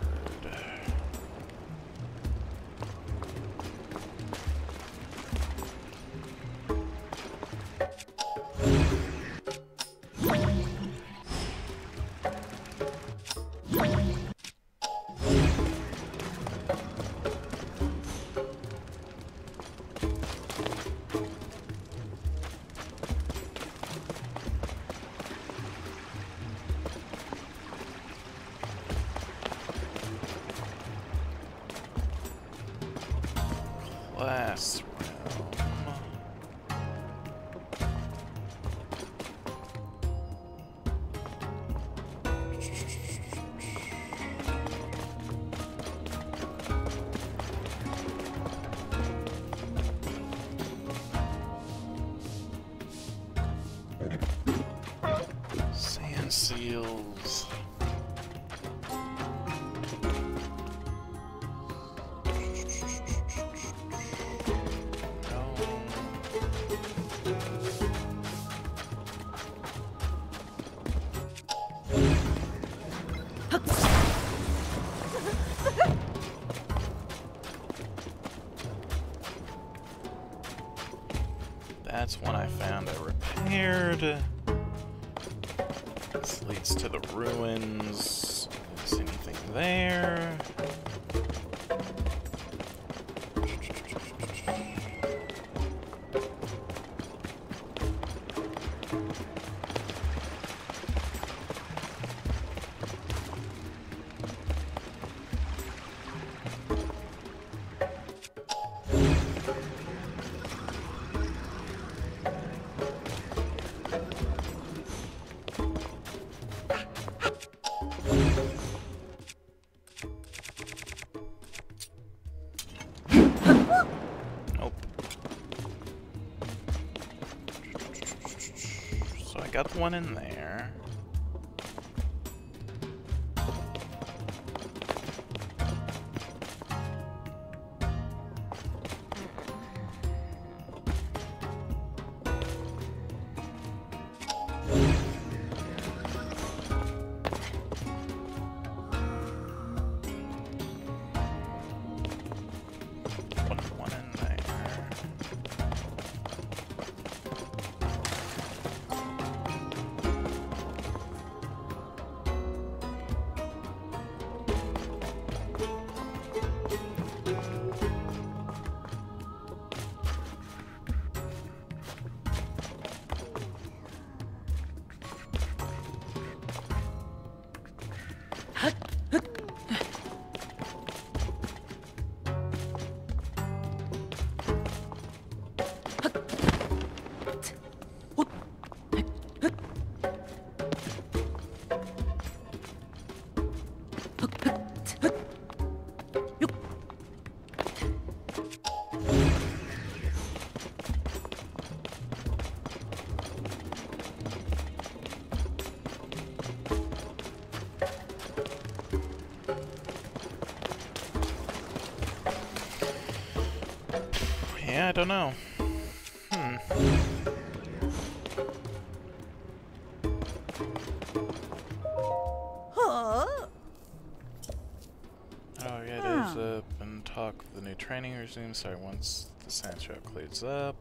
Seals. Got one in hmm. there. Yeah, I don't know. Hmm. Huh? Oh yeah, Huh. there's up and talk the new training regime. Sorry, once the sand trap clears up,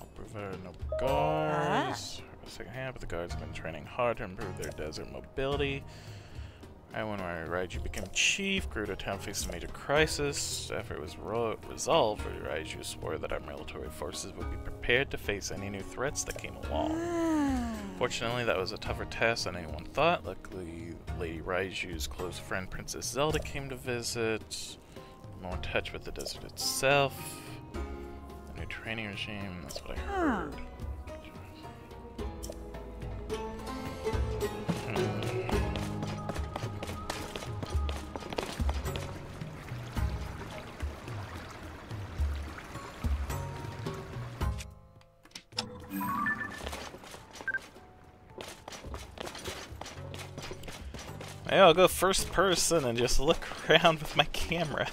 I'll provide no guards. Second hand, but the guards have been training hard to improve their desert mobility. Right when I Riju became chief, Gerudo Town faced a major crisis. After it was resolved, Riju swore that our military forces would be prepared to face any new threats that came along. Ah. Fortunately, that was a tougher task than anyone thought. Luckily, Lady Riju's close friend Princess Zelda came to visit. More in touch with the desert itself. A new training regime, that's what I heard. I'll go first person and just look around with my camera.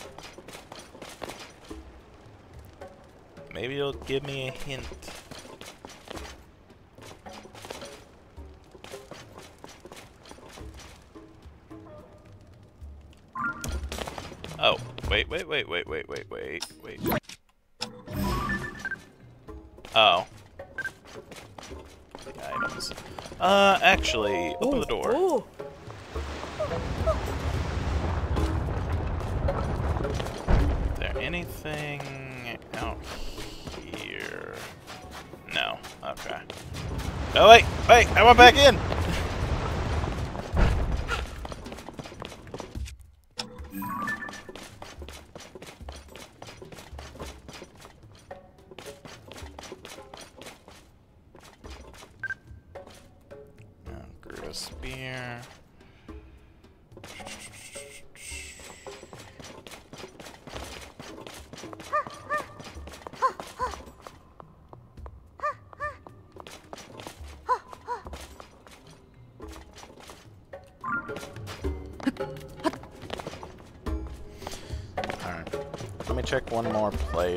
Maybe it'll give me a hint. Oh, wait, wait, wait, wait, wait, No. Okay. Oh wait, wait! I went back in.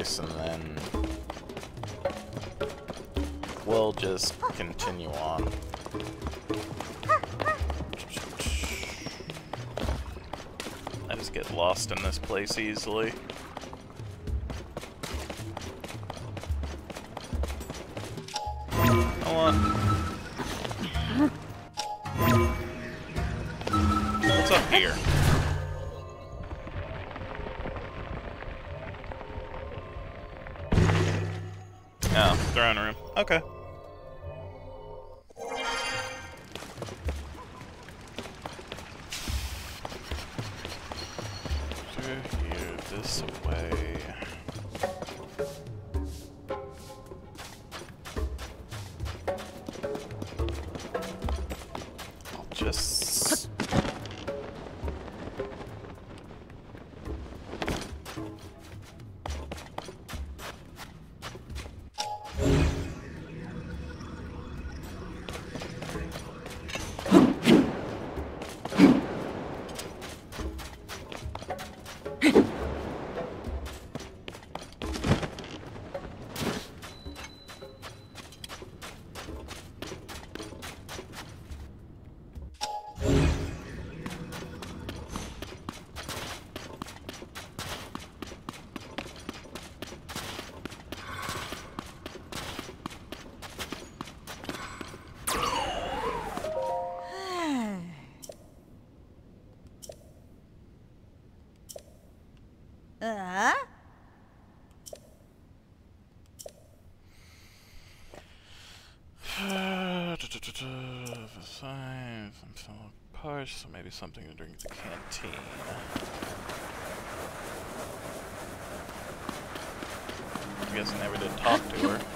And then we'll just continue on. I just get lost in this place easily. So maybe something to drink at the canteen. I guess I never did talk to her.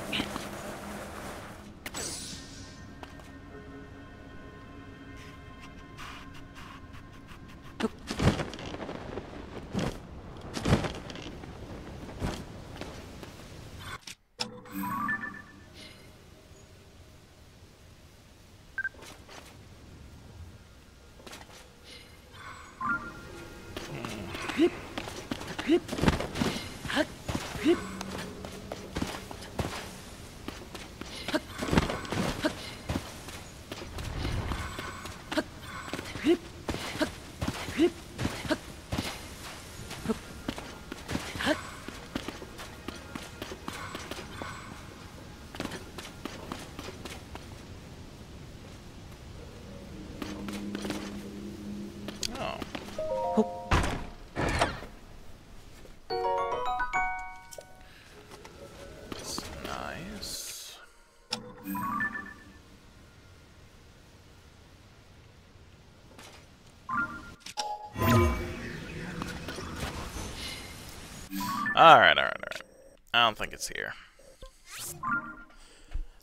Alright, alright, alright. I don't think it's here.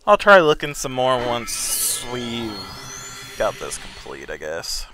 I'll try looking some more once we've got this complete, I guess.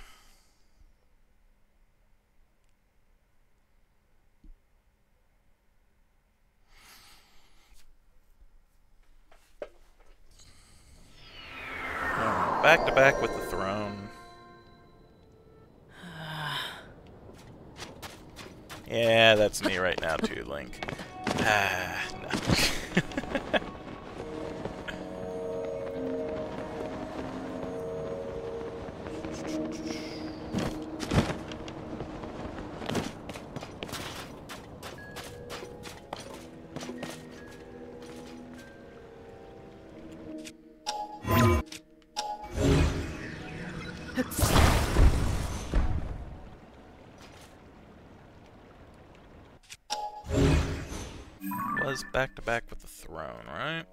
Was back to back with the throne, right?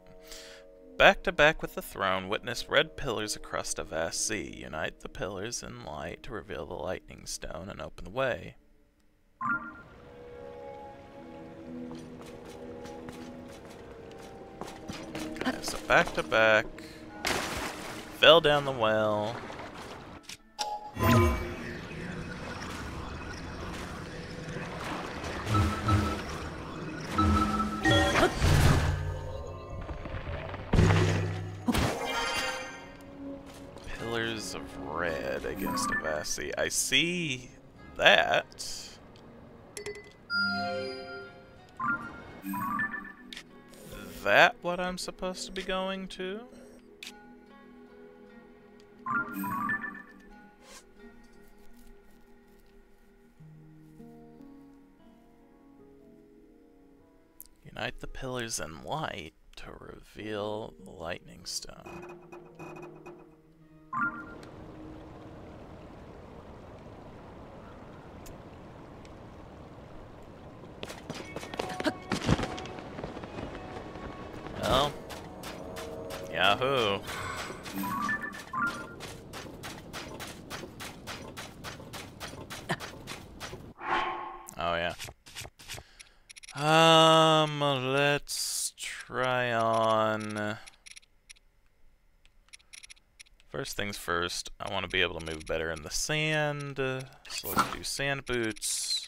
Back to back with the throne, witness red pillars across a vast sea. Unite the pillars in light to reveal the lightning stone and open the way. Okay, so back to back. Fell down the well. Vast sea. I see that. That what I'm supposed to be going to? Unite the pillars in light to reveal the lightning stone. First I want to be able to move better in the sand. uh, So let's do sand boots.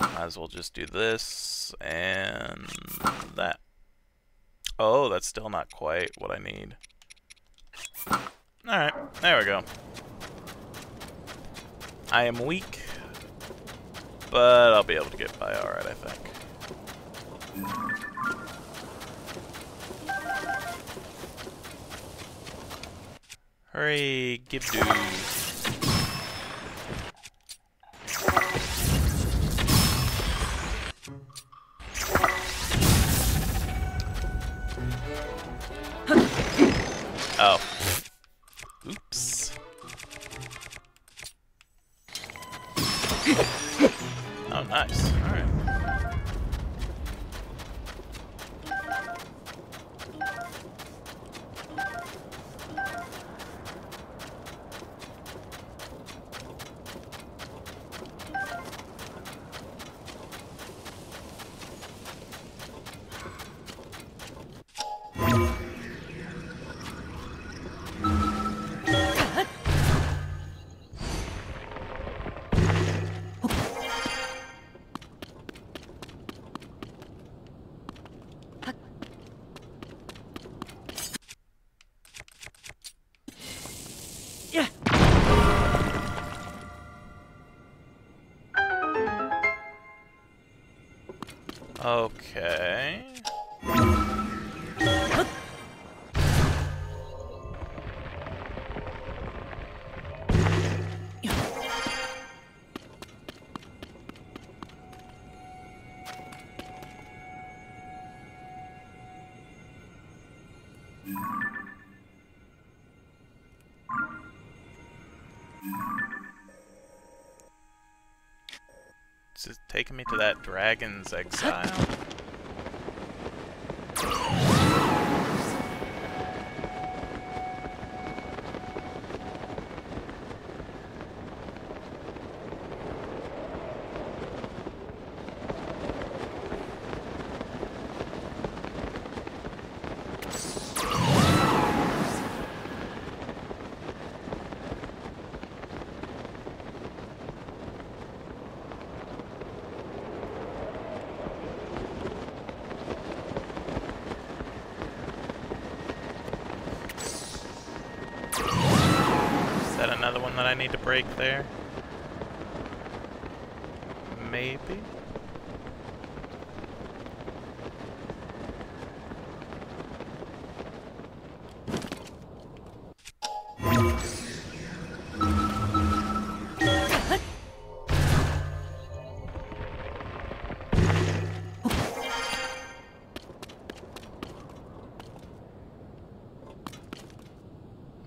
Might as well just do this and that. Oh, that's still not quite what I need. Alright, there we go. I am weak, but I'll be able to get by alright, I think. Hurry, Gibdo. Taking me to that dragon's exile. That I need to break there? Maybe?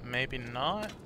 Maybe not?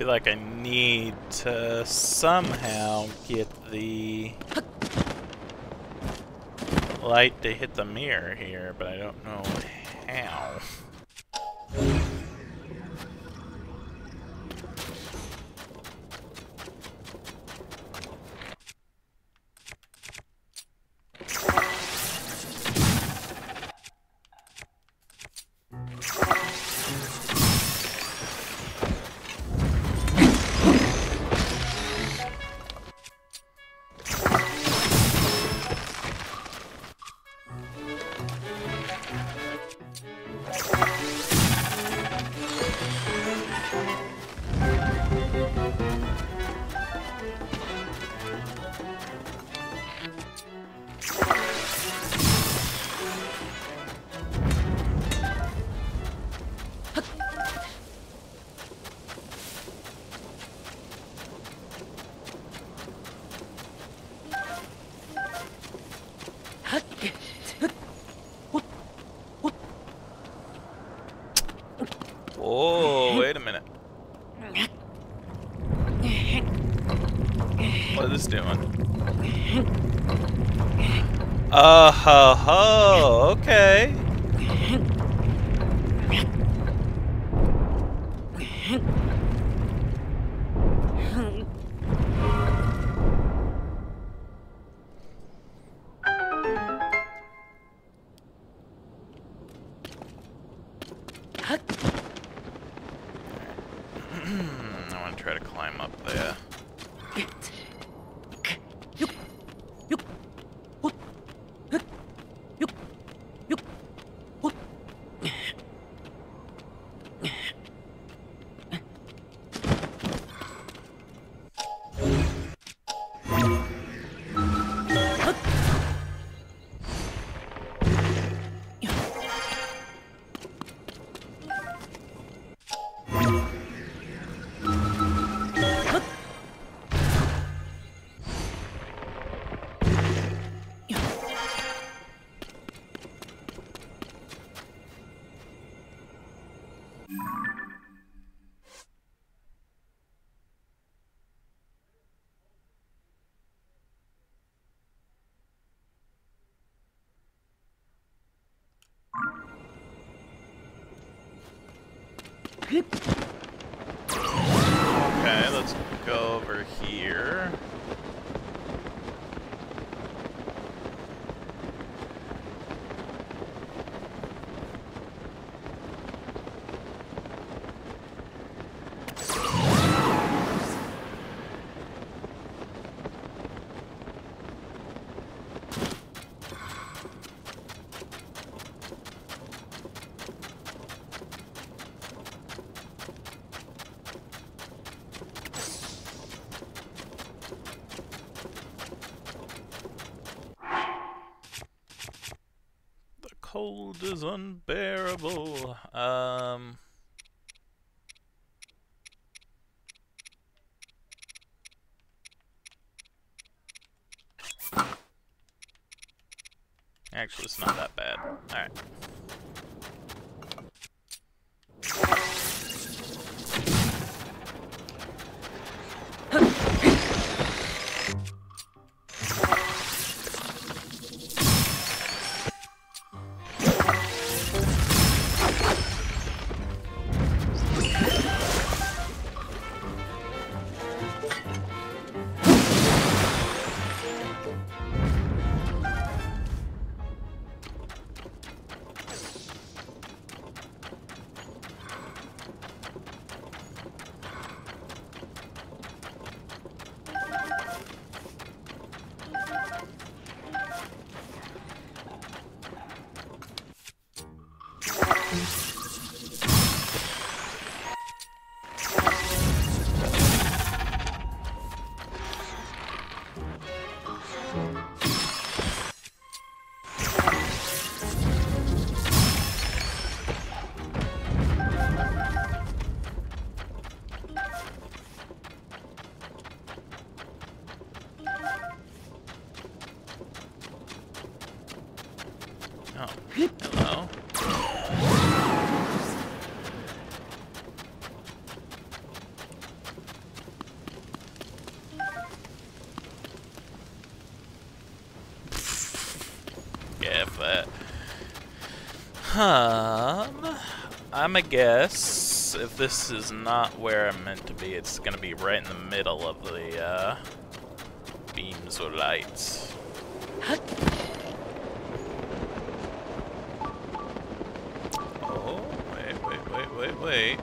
Feel like I need to somehow get the light to hit the mirror here, but I don't Uh ho ho, is unbearable. Um. Um, I'm a guess if this is not where I'm meant to be, it's gonna be right in the middle of the uh, beams or lights. Oh, wait, wait, wait, wait, wait.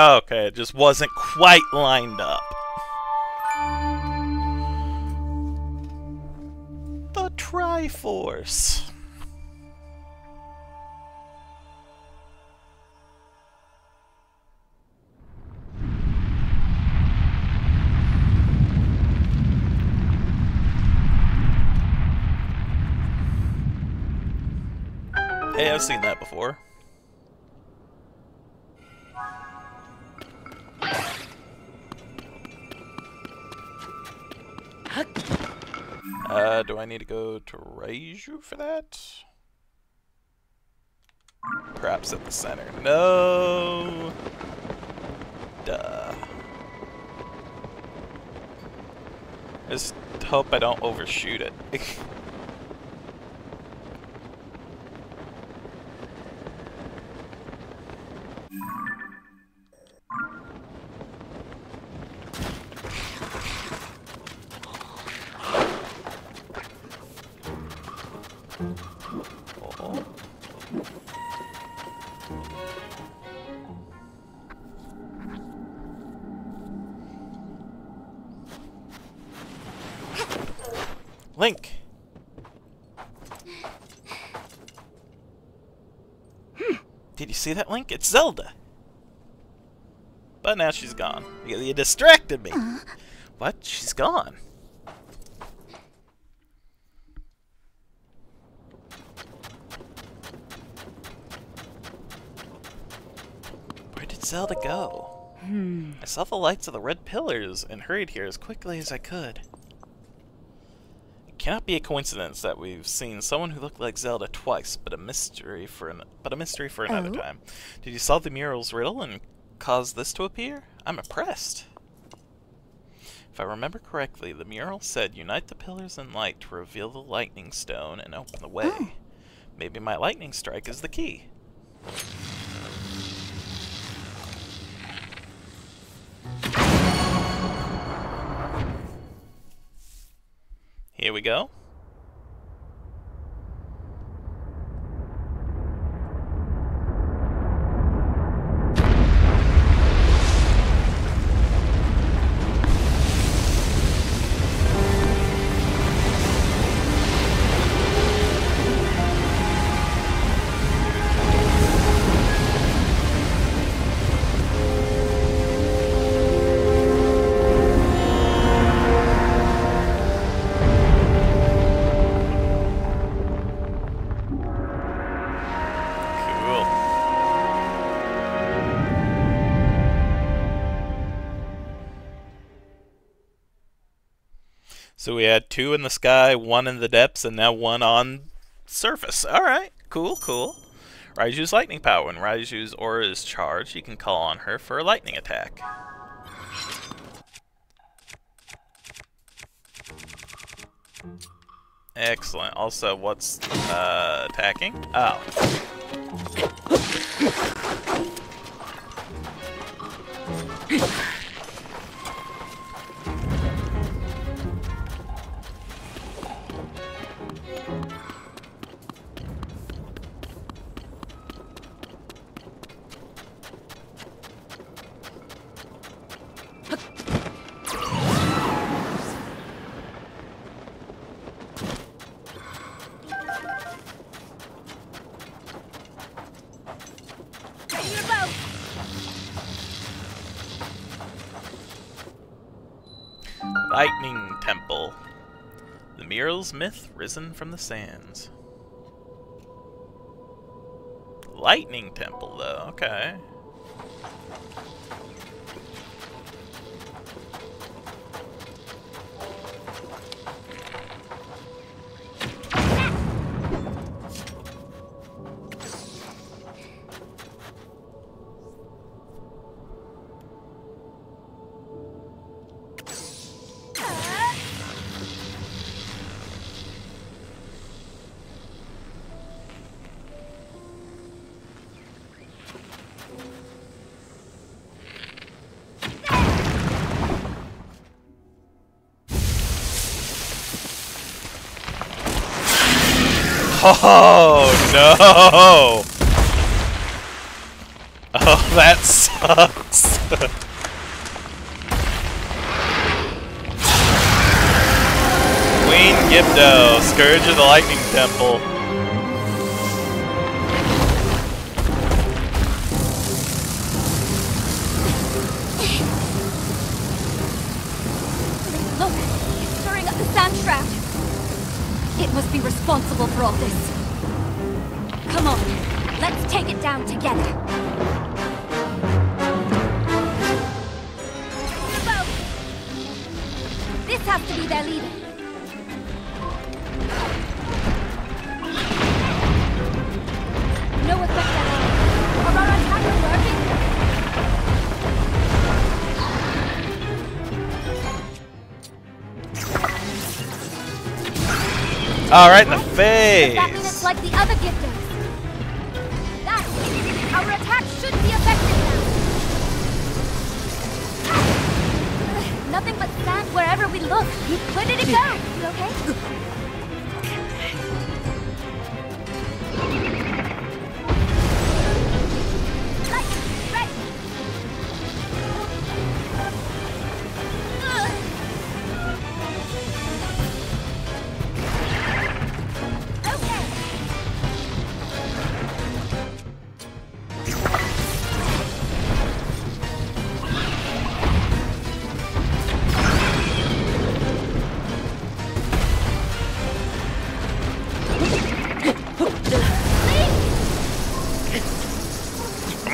Oh, okay, it just wasn't quite lined up. Need to go to Riju for that? Perhaps at the center. No! Duh. Just hope I don't overshoot it. see that, Link? It's Zelda. But now she's gone. You, you distracted me. Uh-huh. What? She's gone. Where did Zelda go? Hmm. I saw the lights of the red pillars and hurried here as quickly as I could. It cannot be a coincidence that we've seen someone who looked like Zelda twice, but a mystery for an but a mystery for another Oh? time. Did you solve the mural's riddle and cause this to appear? I'm impressed. If I remember correctly, the mural said, Unite the pillars in light to reveal the lightning stone and open the way. Oh. Maybe my lightning strike is the key. Here we go. So we had two in the sky, one in the depths, and now one on surface. Alright, cool, cool. Riju's lightning power. When Riju's aura is charged, you can call on her for a lightning attack. Excellent. Also, what's uh, attacking? Oh. Myth risen from the sands. Lightning Temple, though. Okay. Oh no! Oh, that sucks. Queen Gibdo, Scourge of the Lightning Temple. Must be responsible for all this. Come on, let's take it down together. The boat! This has to be their leader. All right in the that it's like the other it. Our attack should be effective now. Nothing but sand wherever we look. Where did it go?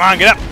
Come on, get up.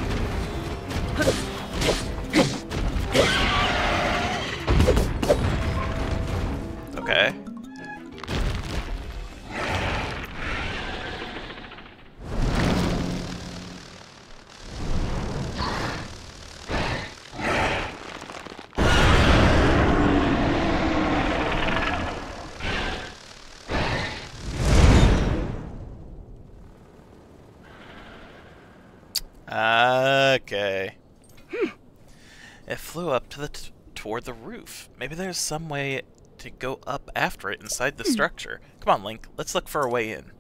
The roof. Maybe there's some way to go up after it inside the structure. Come on, Link. Let's look for a way in.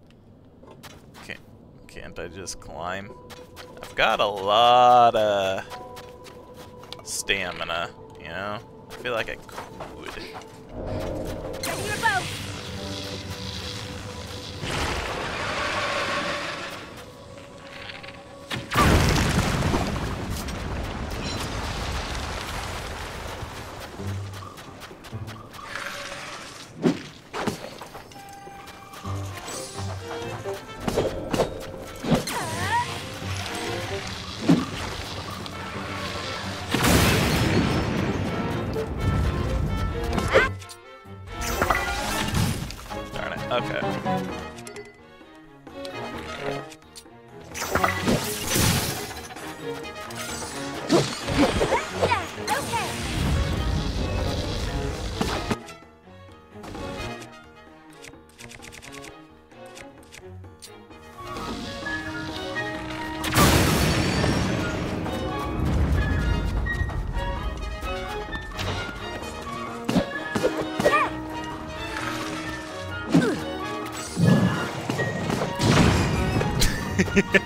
Can't, can't I just climb? I've got a lot of stamina, you know? I feel like I could.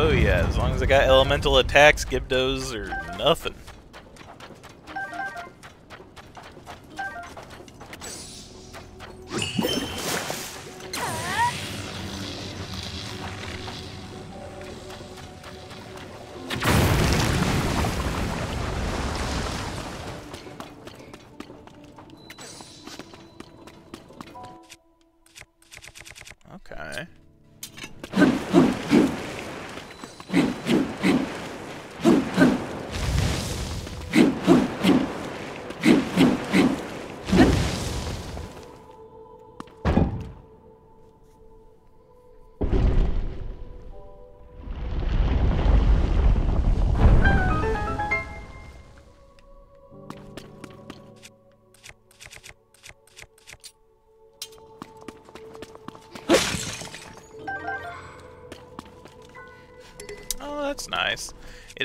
Oh yeah, as long as I got elemental attacks, Gibdos or nothing.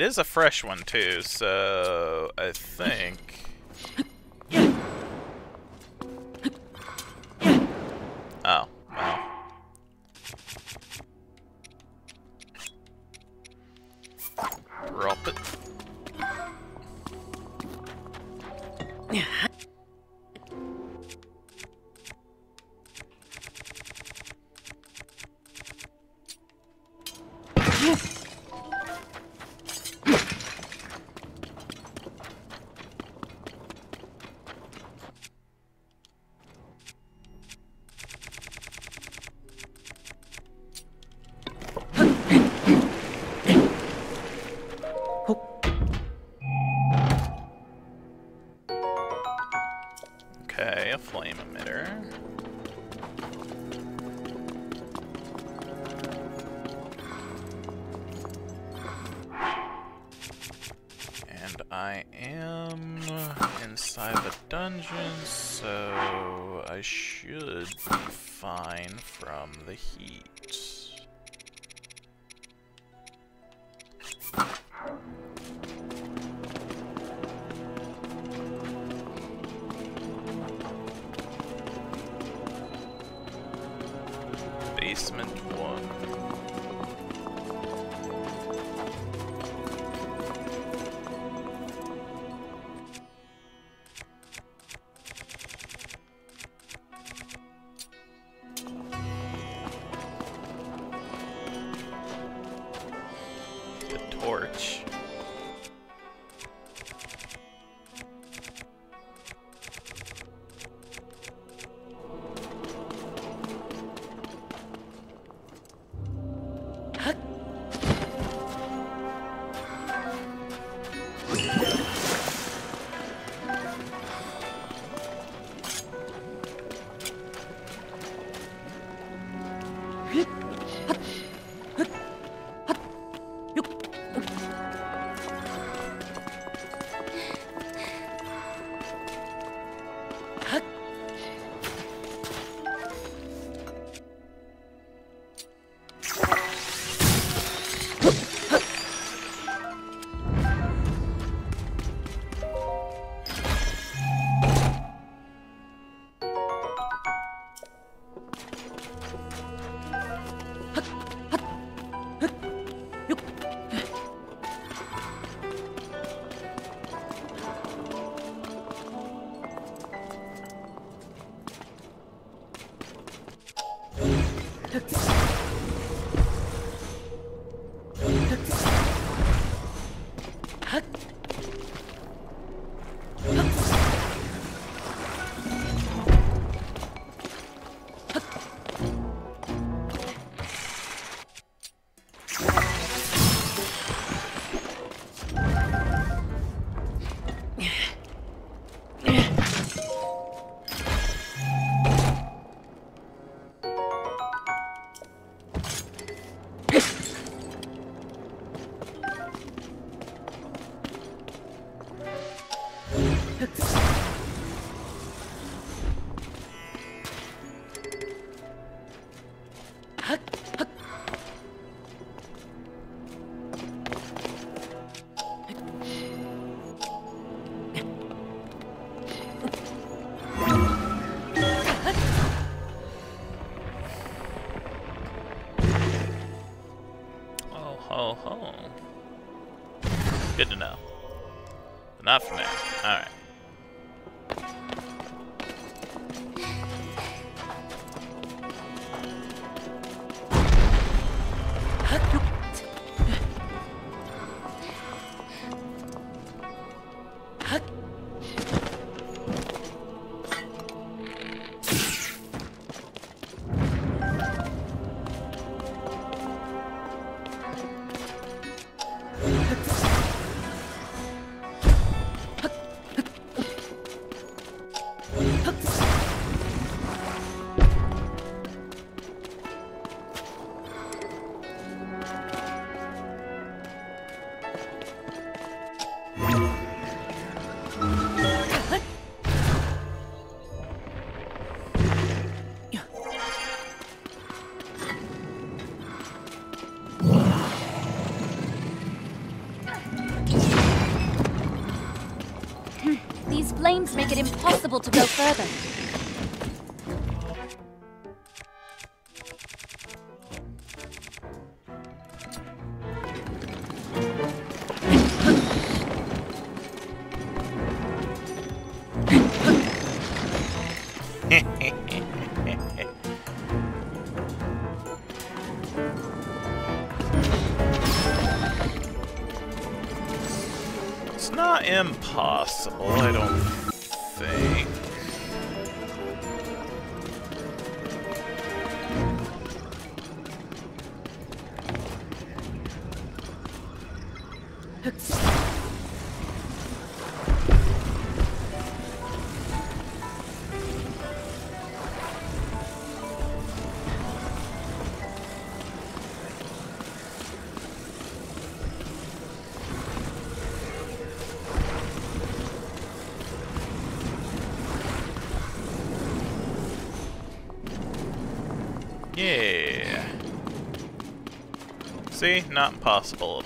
Is a fresh one too, so I think. Oh, make it impossible to go further. See? Not impossible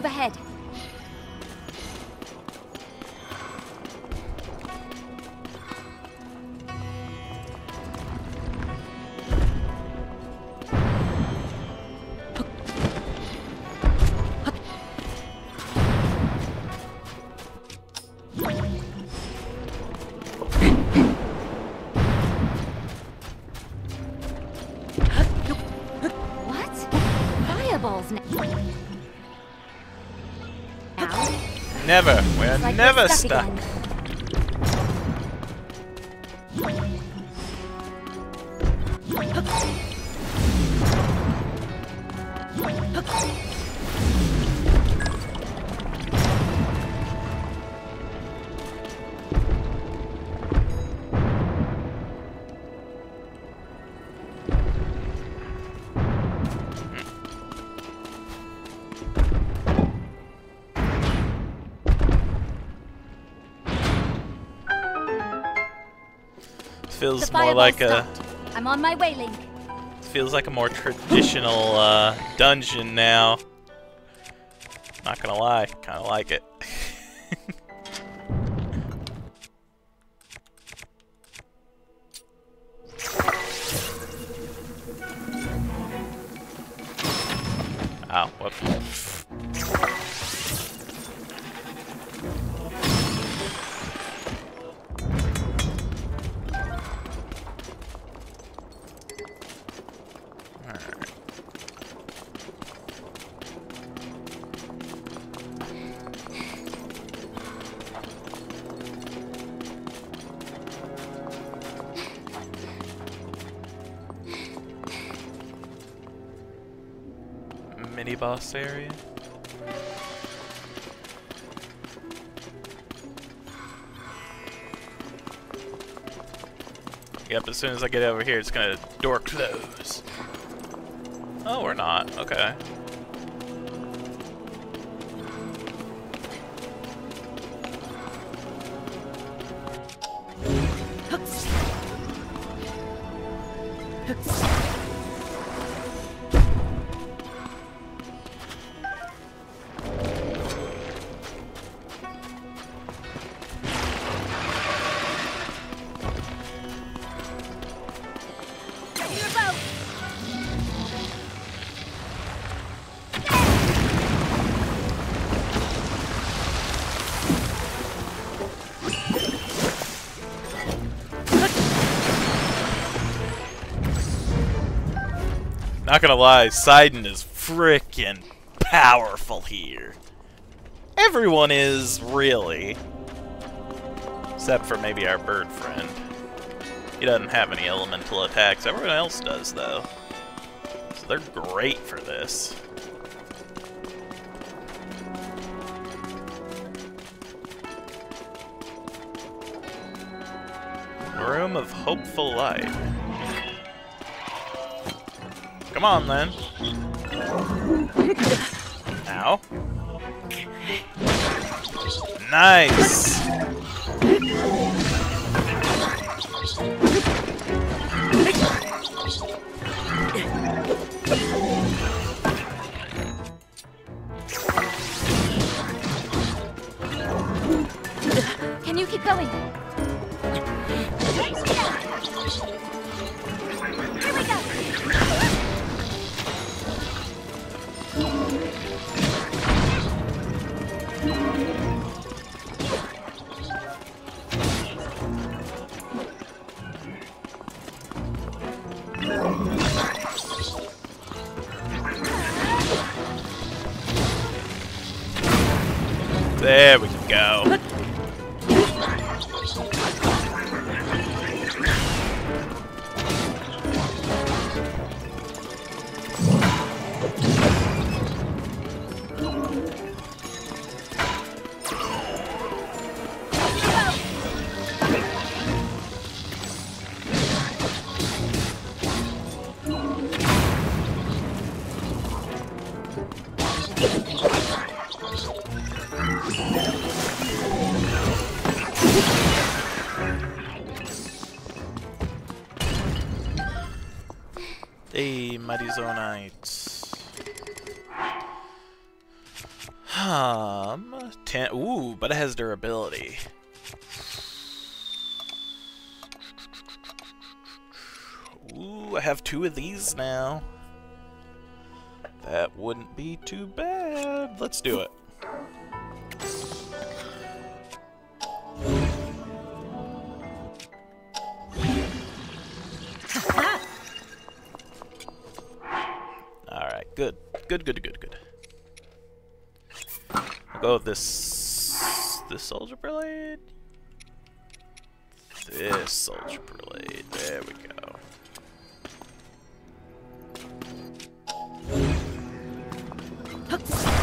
move ahead. Never. We're like never stuck. Feels more like a stopped. I'm on my way, Link. feels like a more traditional uh, dungeon now. Not gonna lie, kind of like it. Soon as I get over here, it's gonna door close. Not gonna lie, Sidon is freaking powerful here. Everyone is, really. Except for maybe our bird friend. He doesn't have any elemental attacks. Everyone else does, though. So they're great for this. Room of Hopeful Light. Come on, then. Ow. Nice! There we go. Has durability. Ooh, I have two of these now. That wouldn't be too bad. Let's do it. Alright, good. Good, good, good, good. I'll go with this... This Soldier Blade? This Soldier Blade. There we go.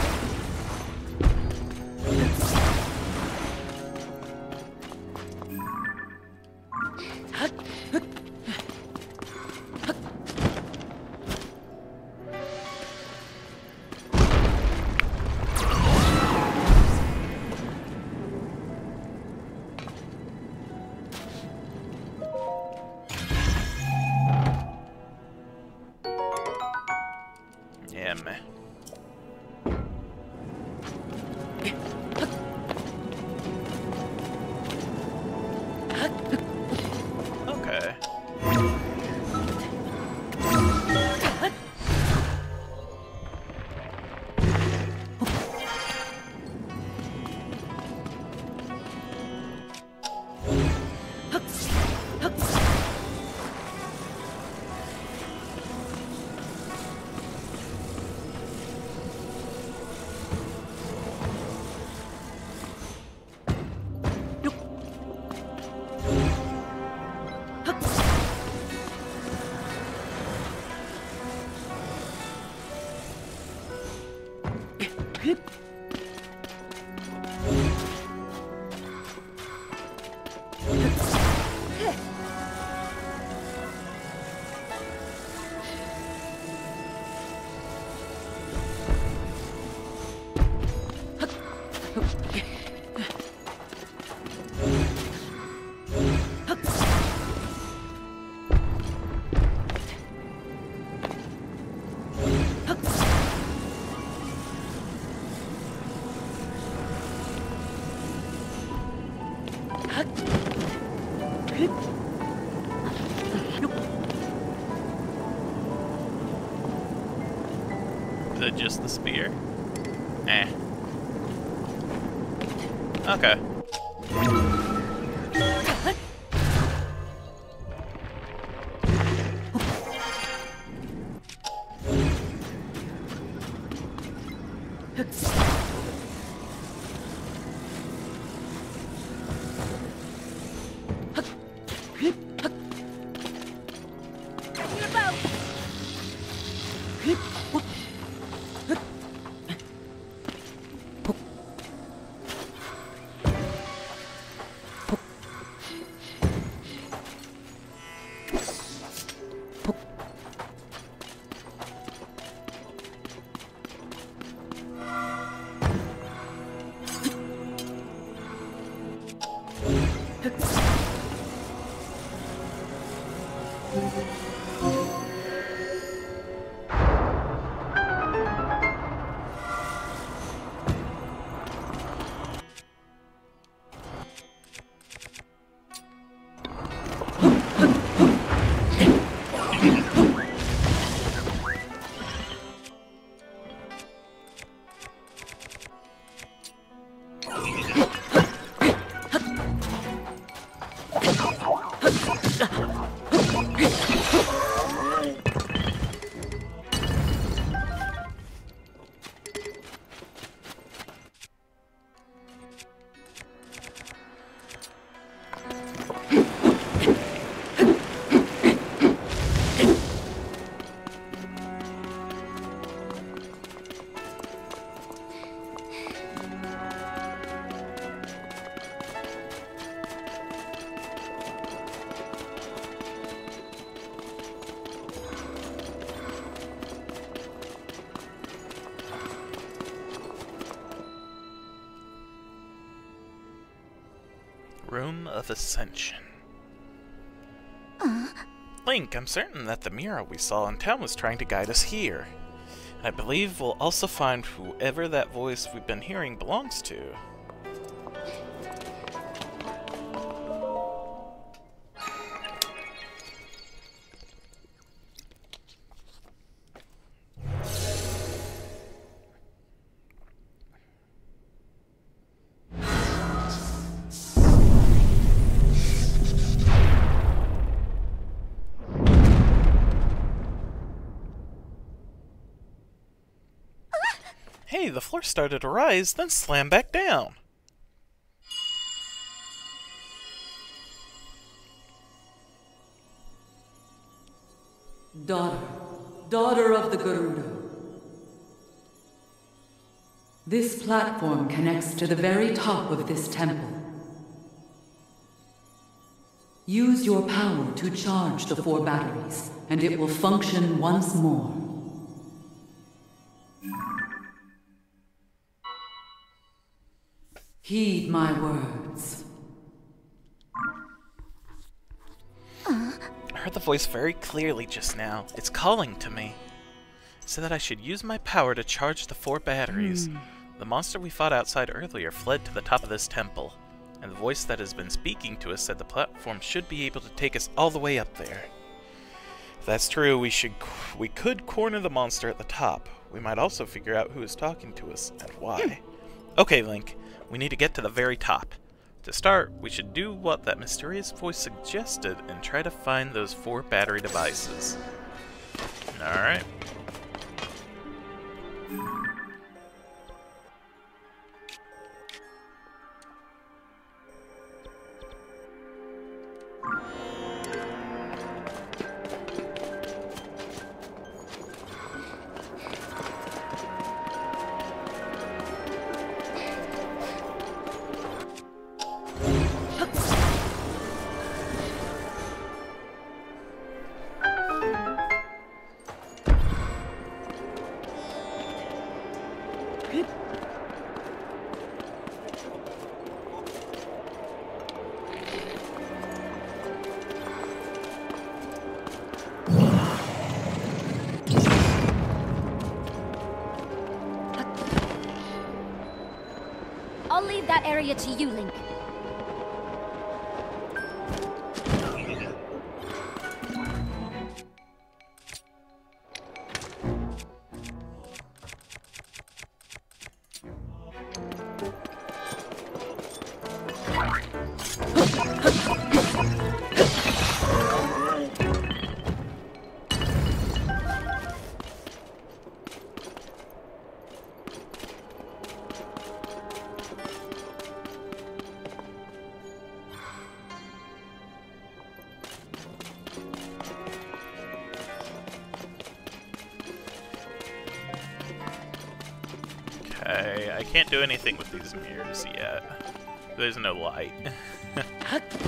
Ascension. Link, I'm certain that the Mira we saw in town was trying to guide us here. I believe we'll also find whoever that voice we've been hearing belongs to. Started to rise, then slam back down. Daughter, daughter of the Gerudo. This platform connects to the very top of this temple. Use your power to charge the four batteries, and it will function once more. Heed my words. I heard the voice very clearly just now. It's calling to me. It said that I should use my power to charge the four batteries. Hmm. The monster we fought outside earlier fled to the top of this temple, and the voice that has been speaking to us said the platform should be able to take us all the way up there. If that's true, we should we could corner the monster at the top. We might also figure out who is talking to us and why. Hmm. Okay, Link, we need to get to the very top. To start, we should do what that mysterious voice suggested and try to find those four battery devices. Alright. Okay, I can't do anything with these mirrors yet. There's no light.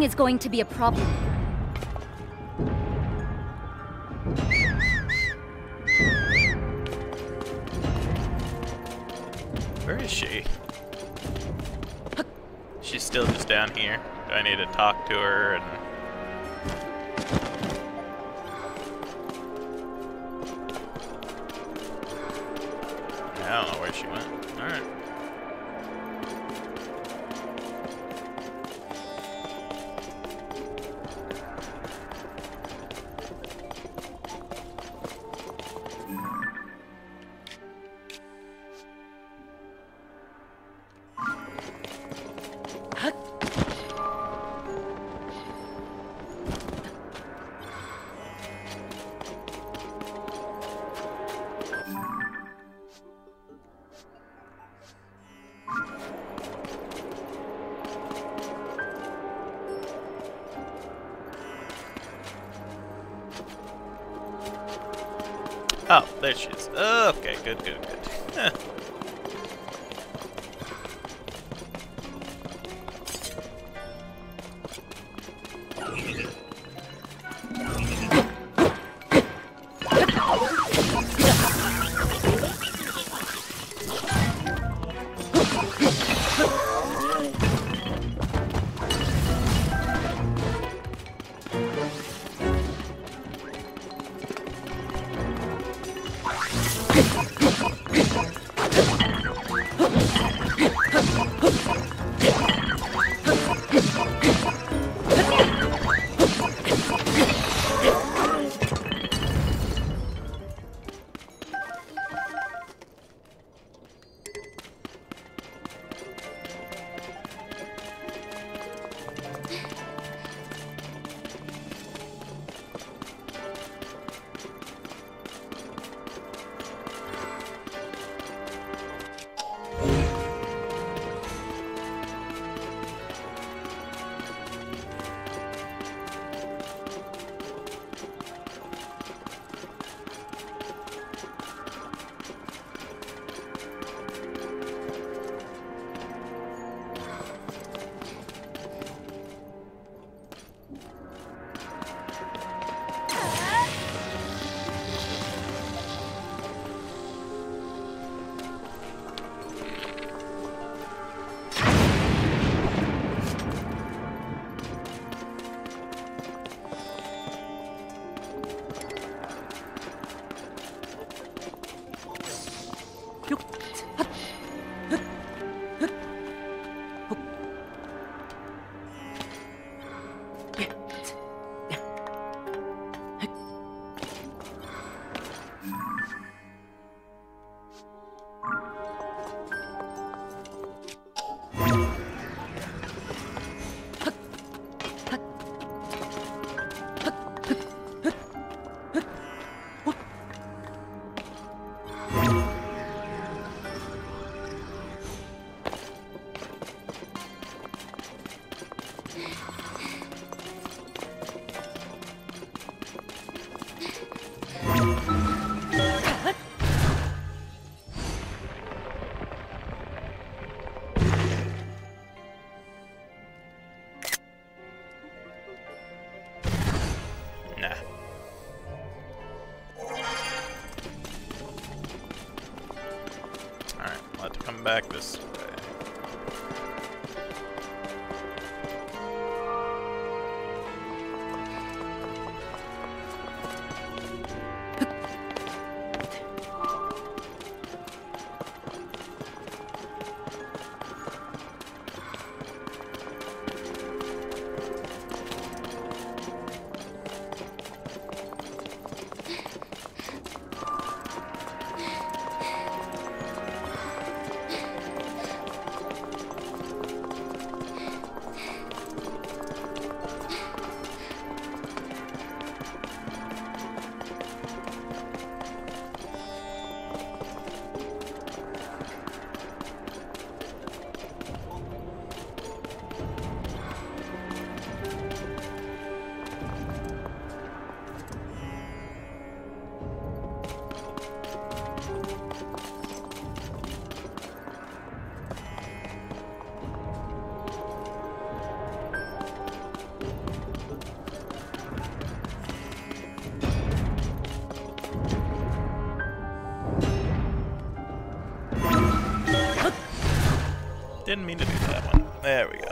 Is going to be a problem. Where is she? She's still just down here. Do I need to talk to her back this There we go.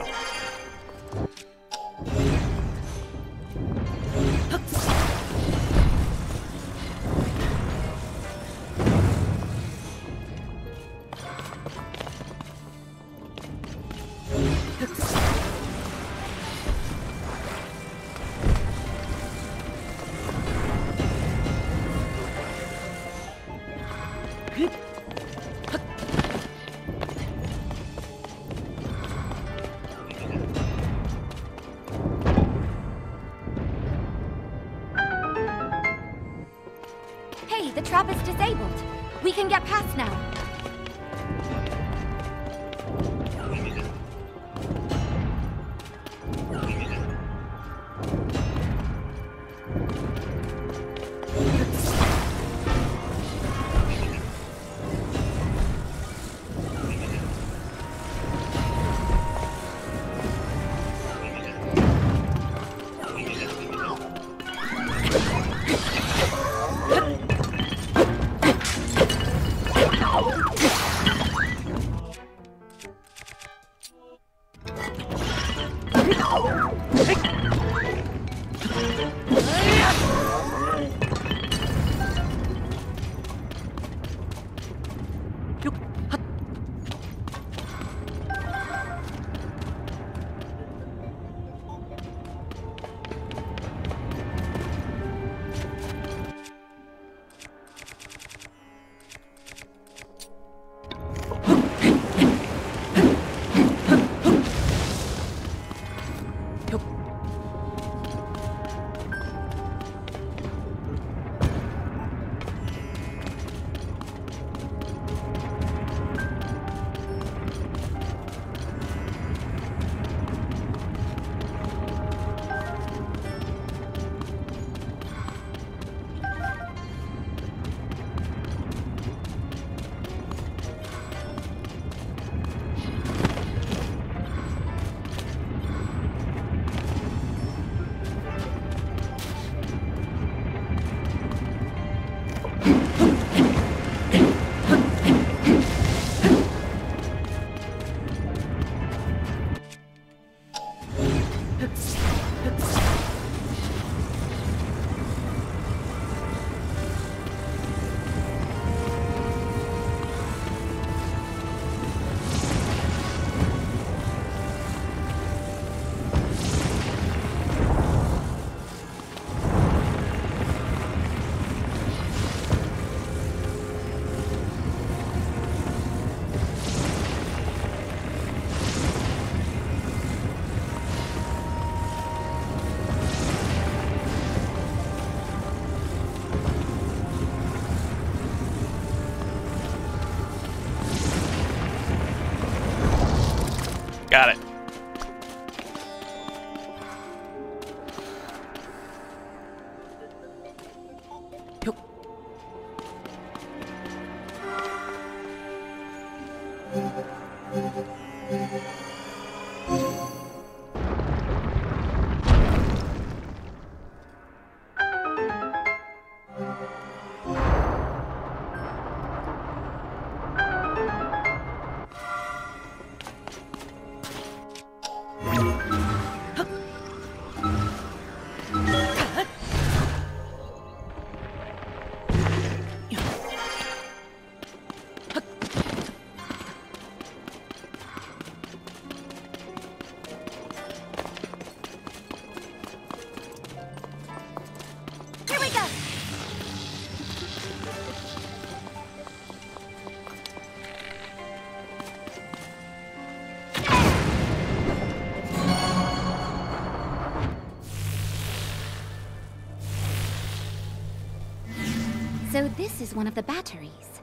This is one of the batteries.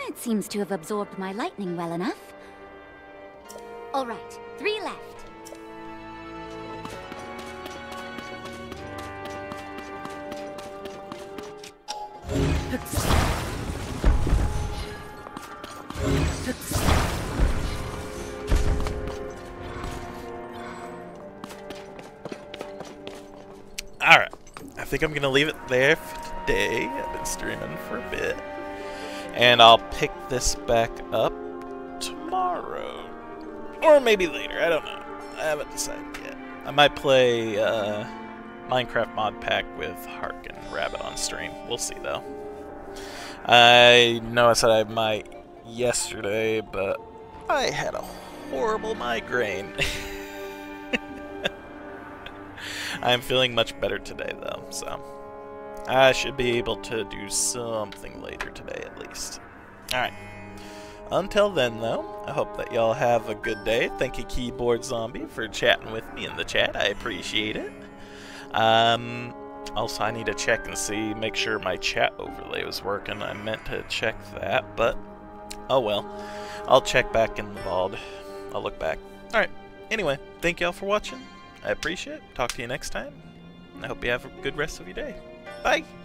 It seems to have absorbed my lightning well enough. All right, three left. Alright. I think I'm going to leave it there today. I've been streaming for a bit. And I'll pick this back up tomorrow. Or maybe later, I don't know. I haven't decided yet. I might play uh, Minecraft Mod Pack with Hark and Rabbit on stream. We'll see, though. I know I said I might yesterday, but I had a horrible migraine. I'm feeling much better today, though, so I should be able to do something later today, at least. Alright. Until then, though, I hope that y'all have a good day. Thank you, Keyboard Zombie, for chatting with me in the chat. I appreciate it. Um, also, I need to check and see, make sure my chat overlay was working. I meant to check that, but oh well. I'll check back in the VOD. I'll look back. Alright, anyway, thank y'all for watching. I appreciate it. Talk to you next time. I hope you have a good rest of your day. Bye!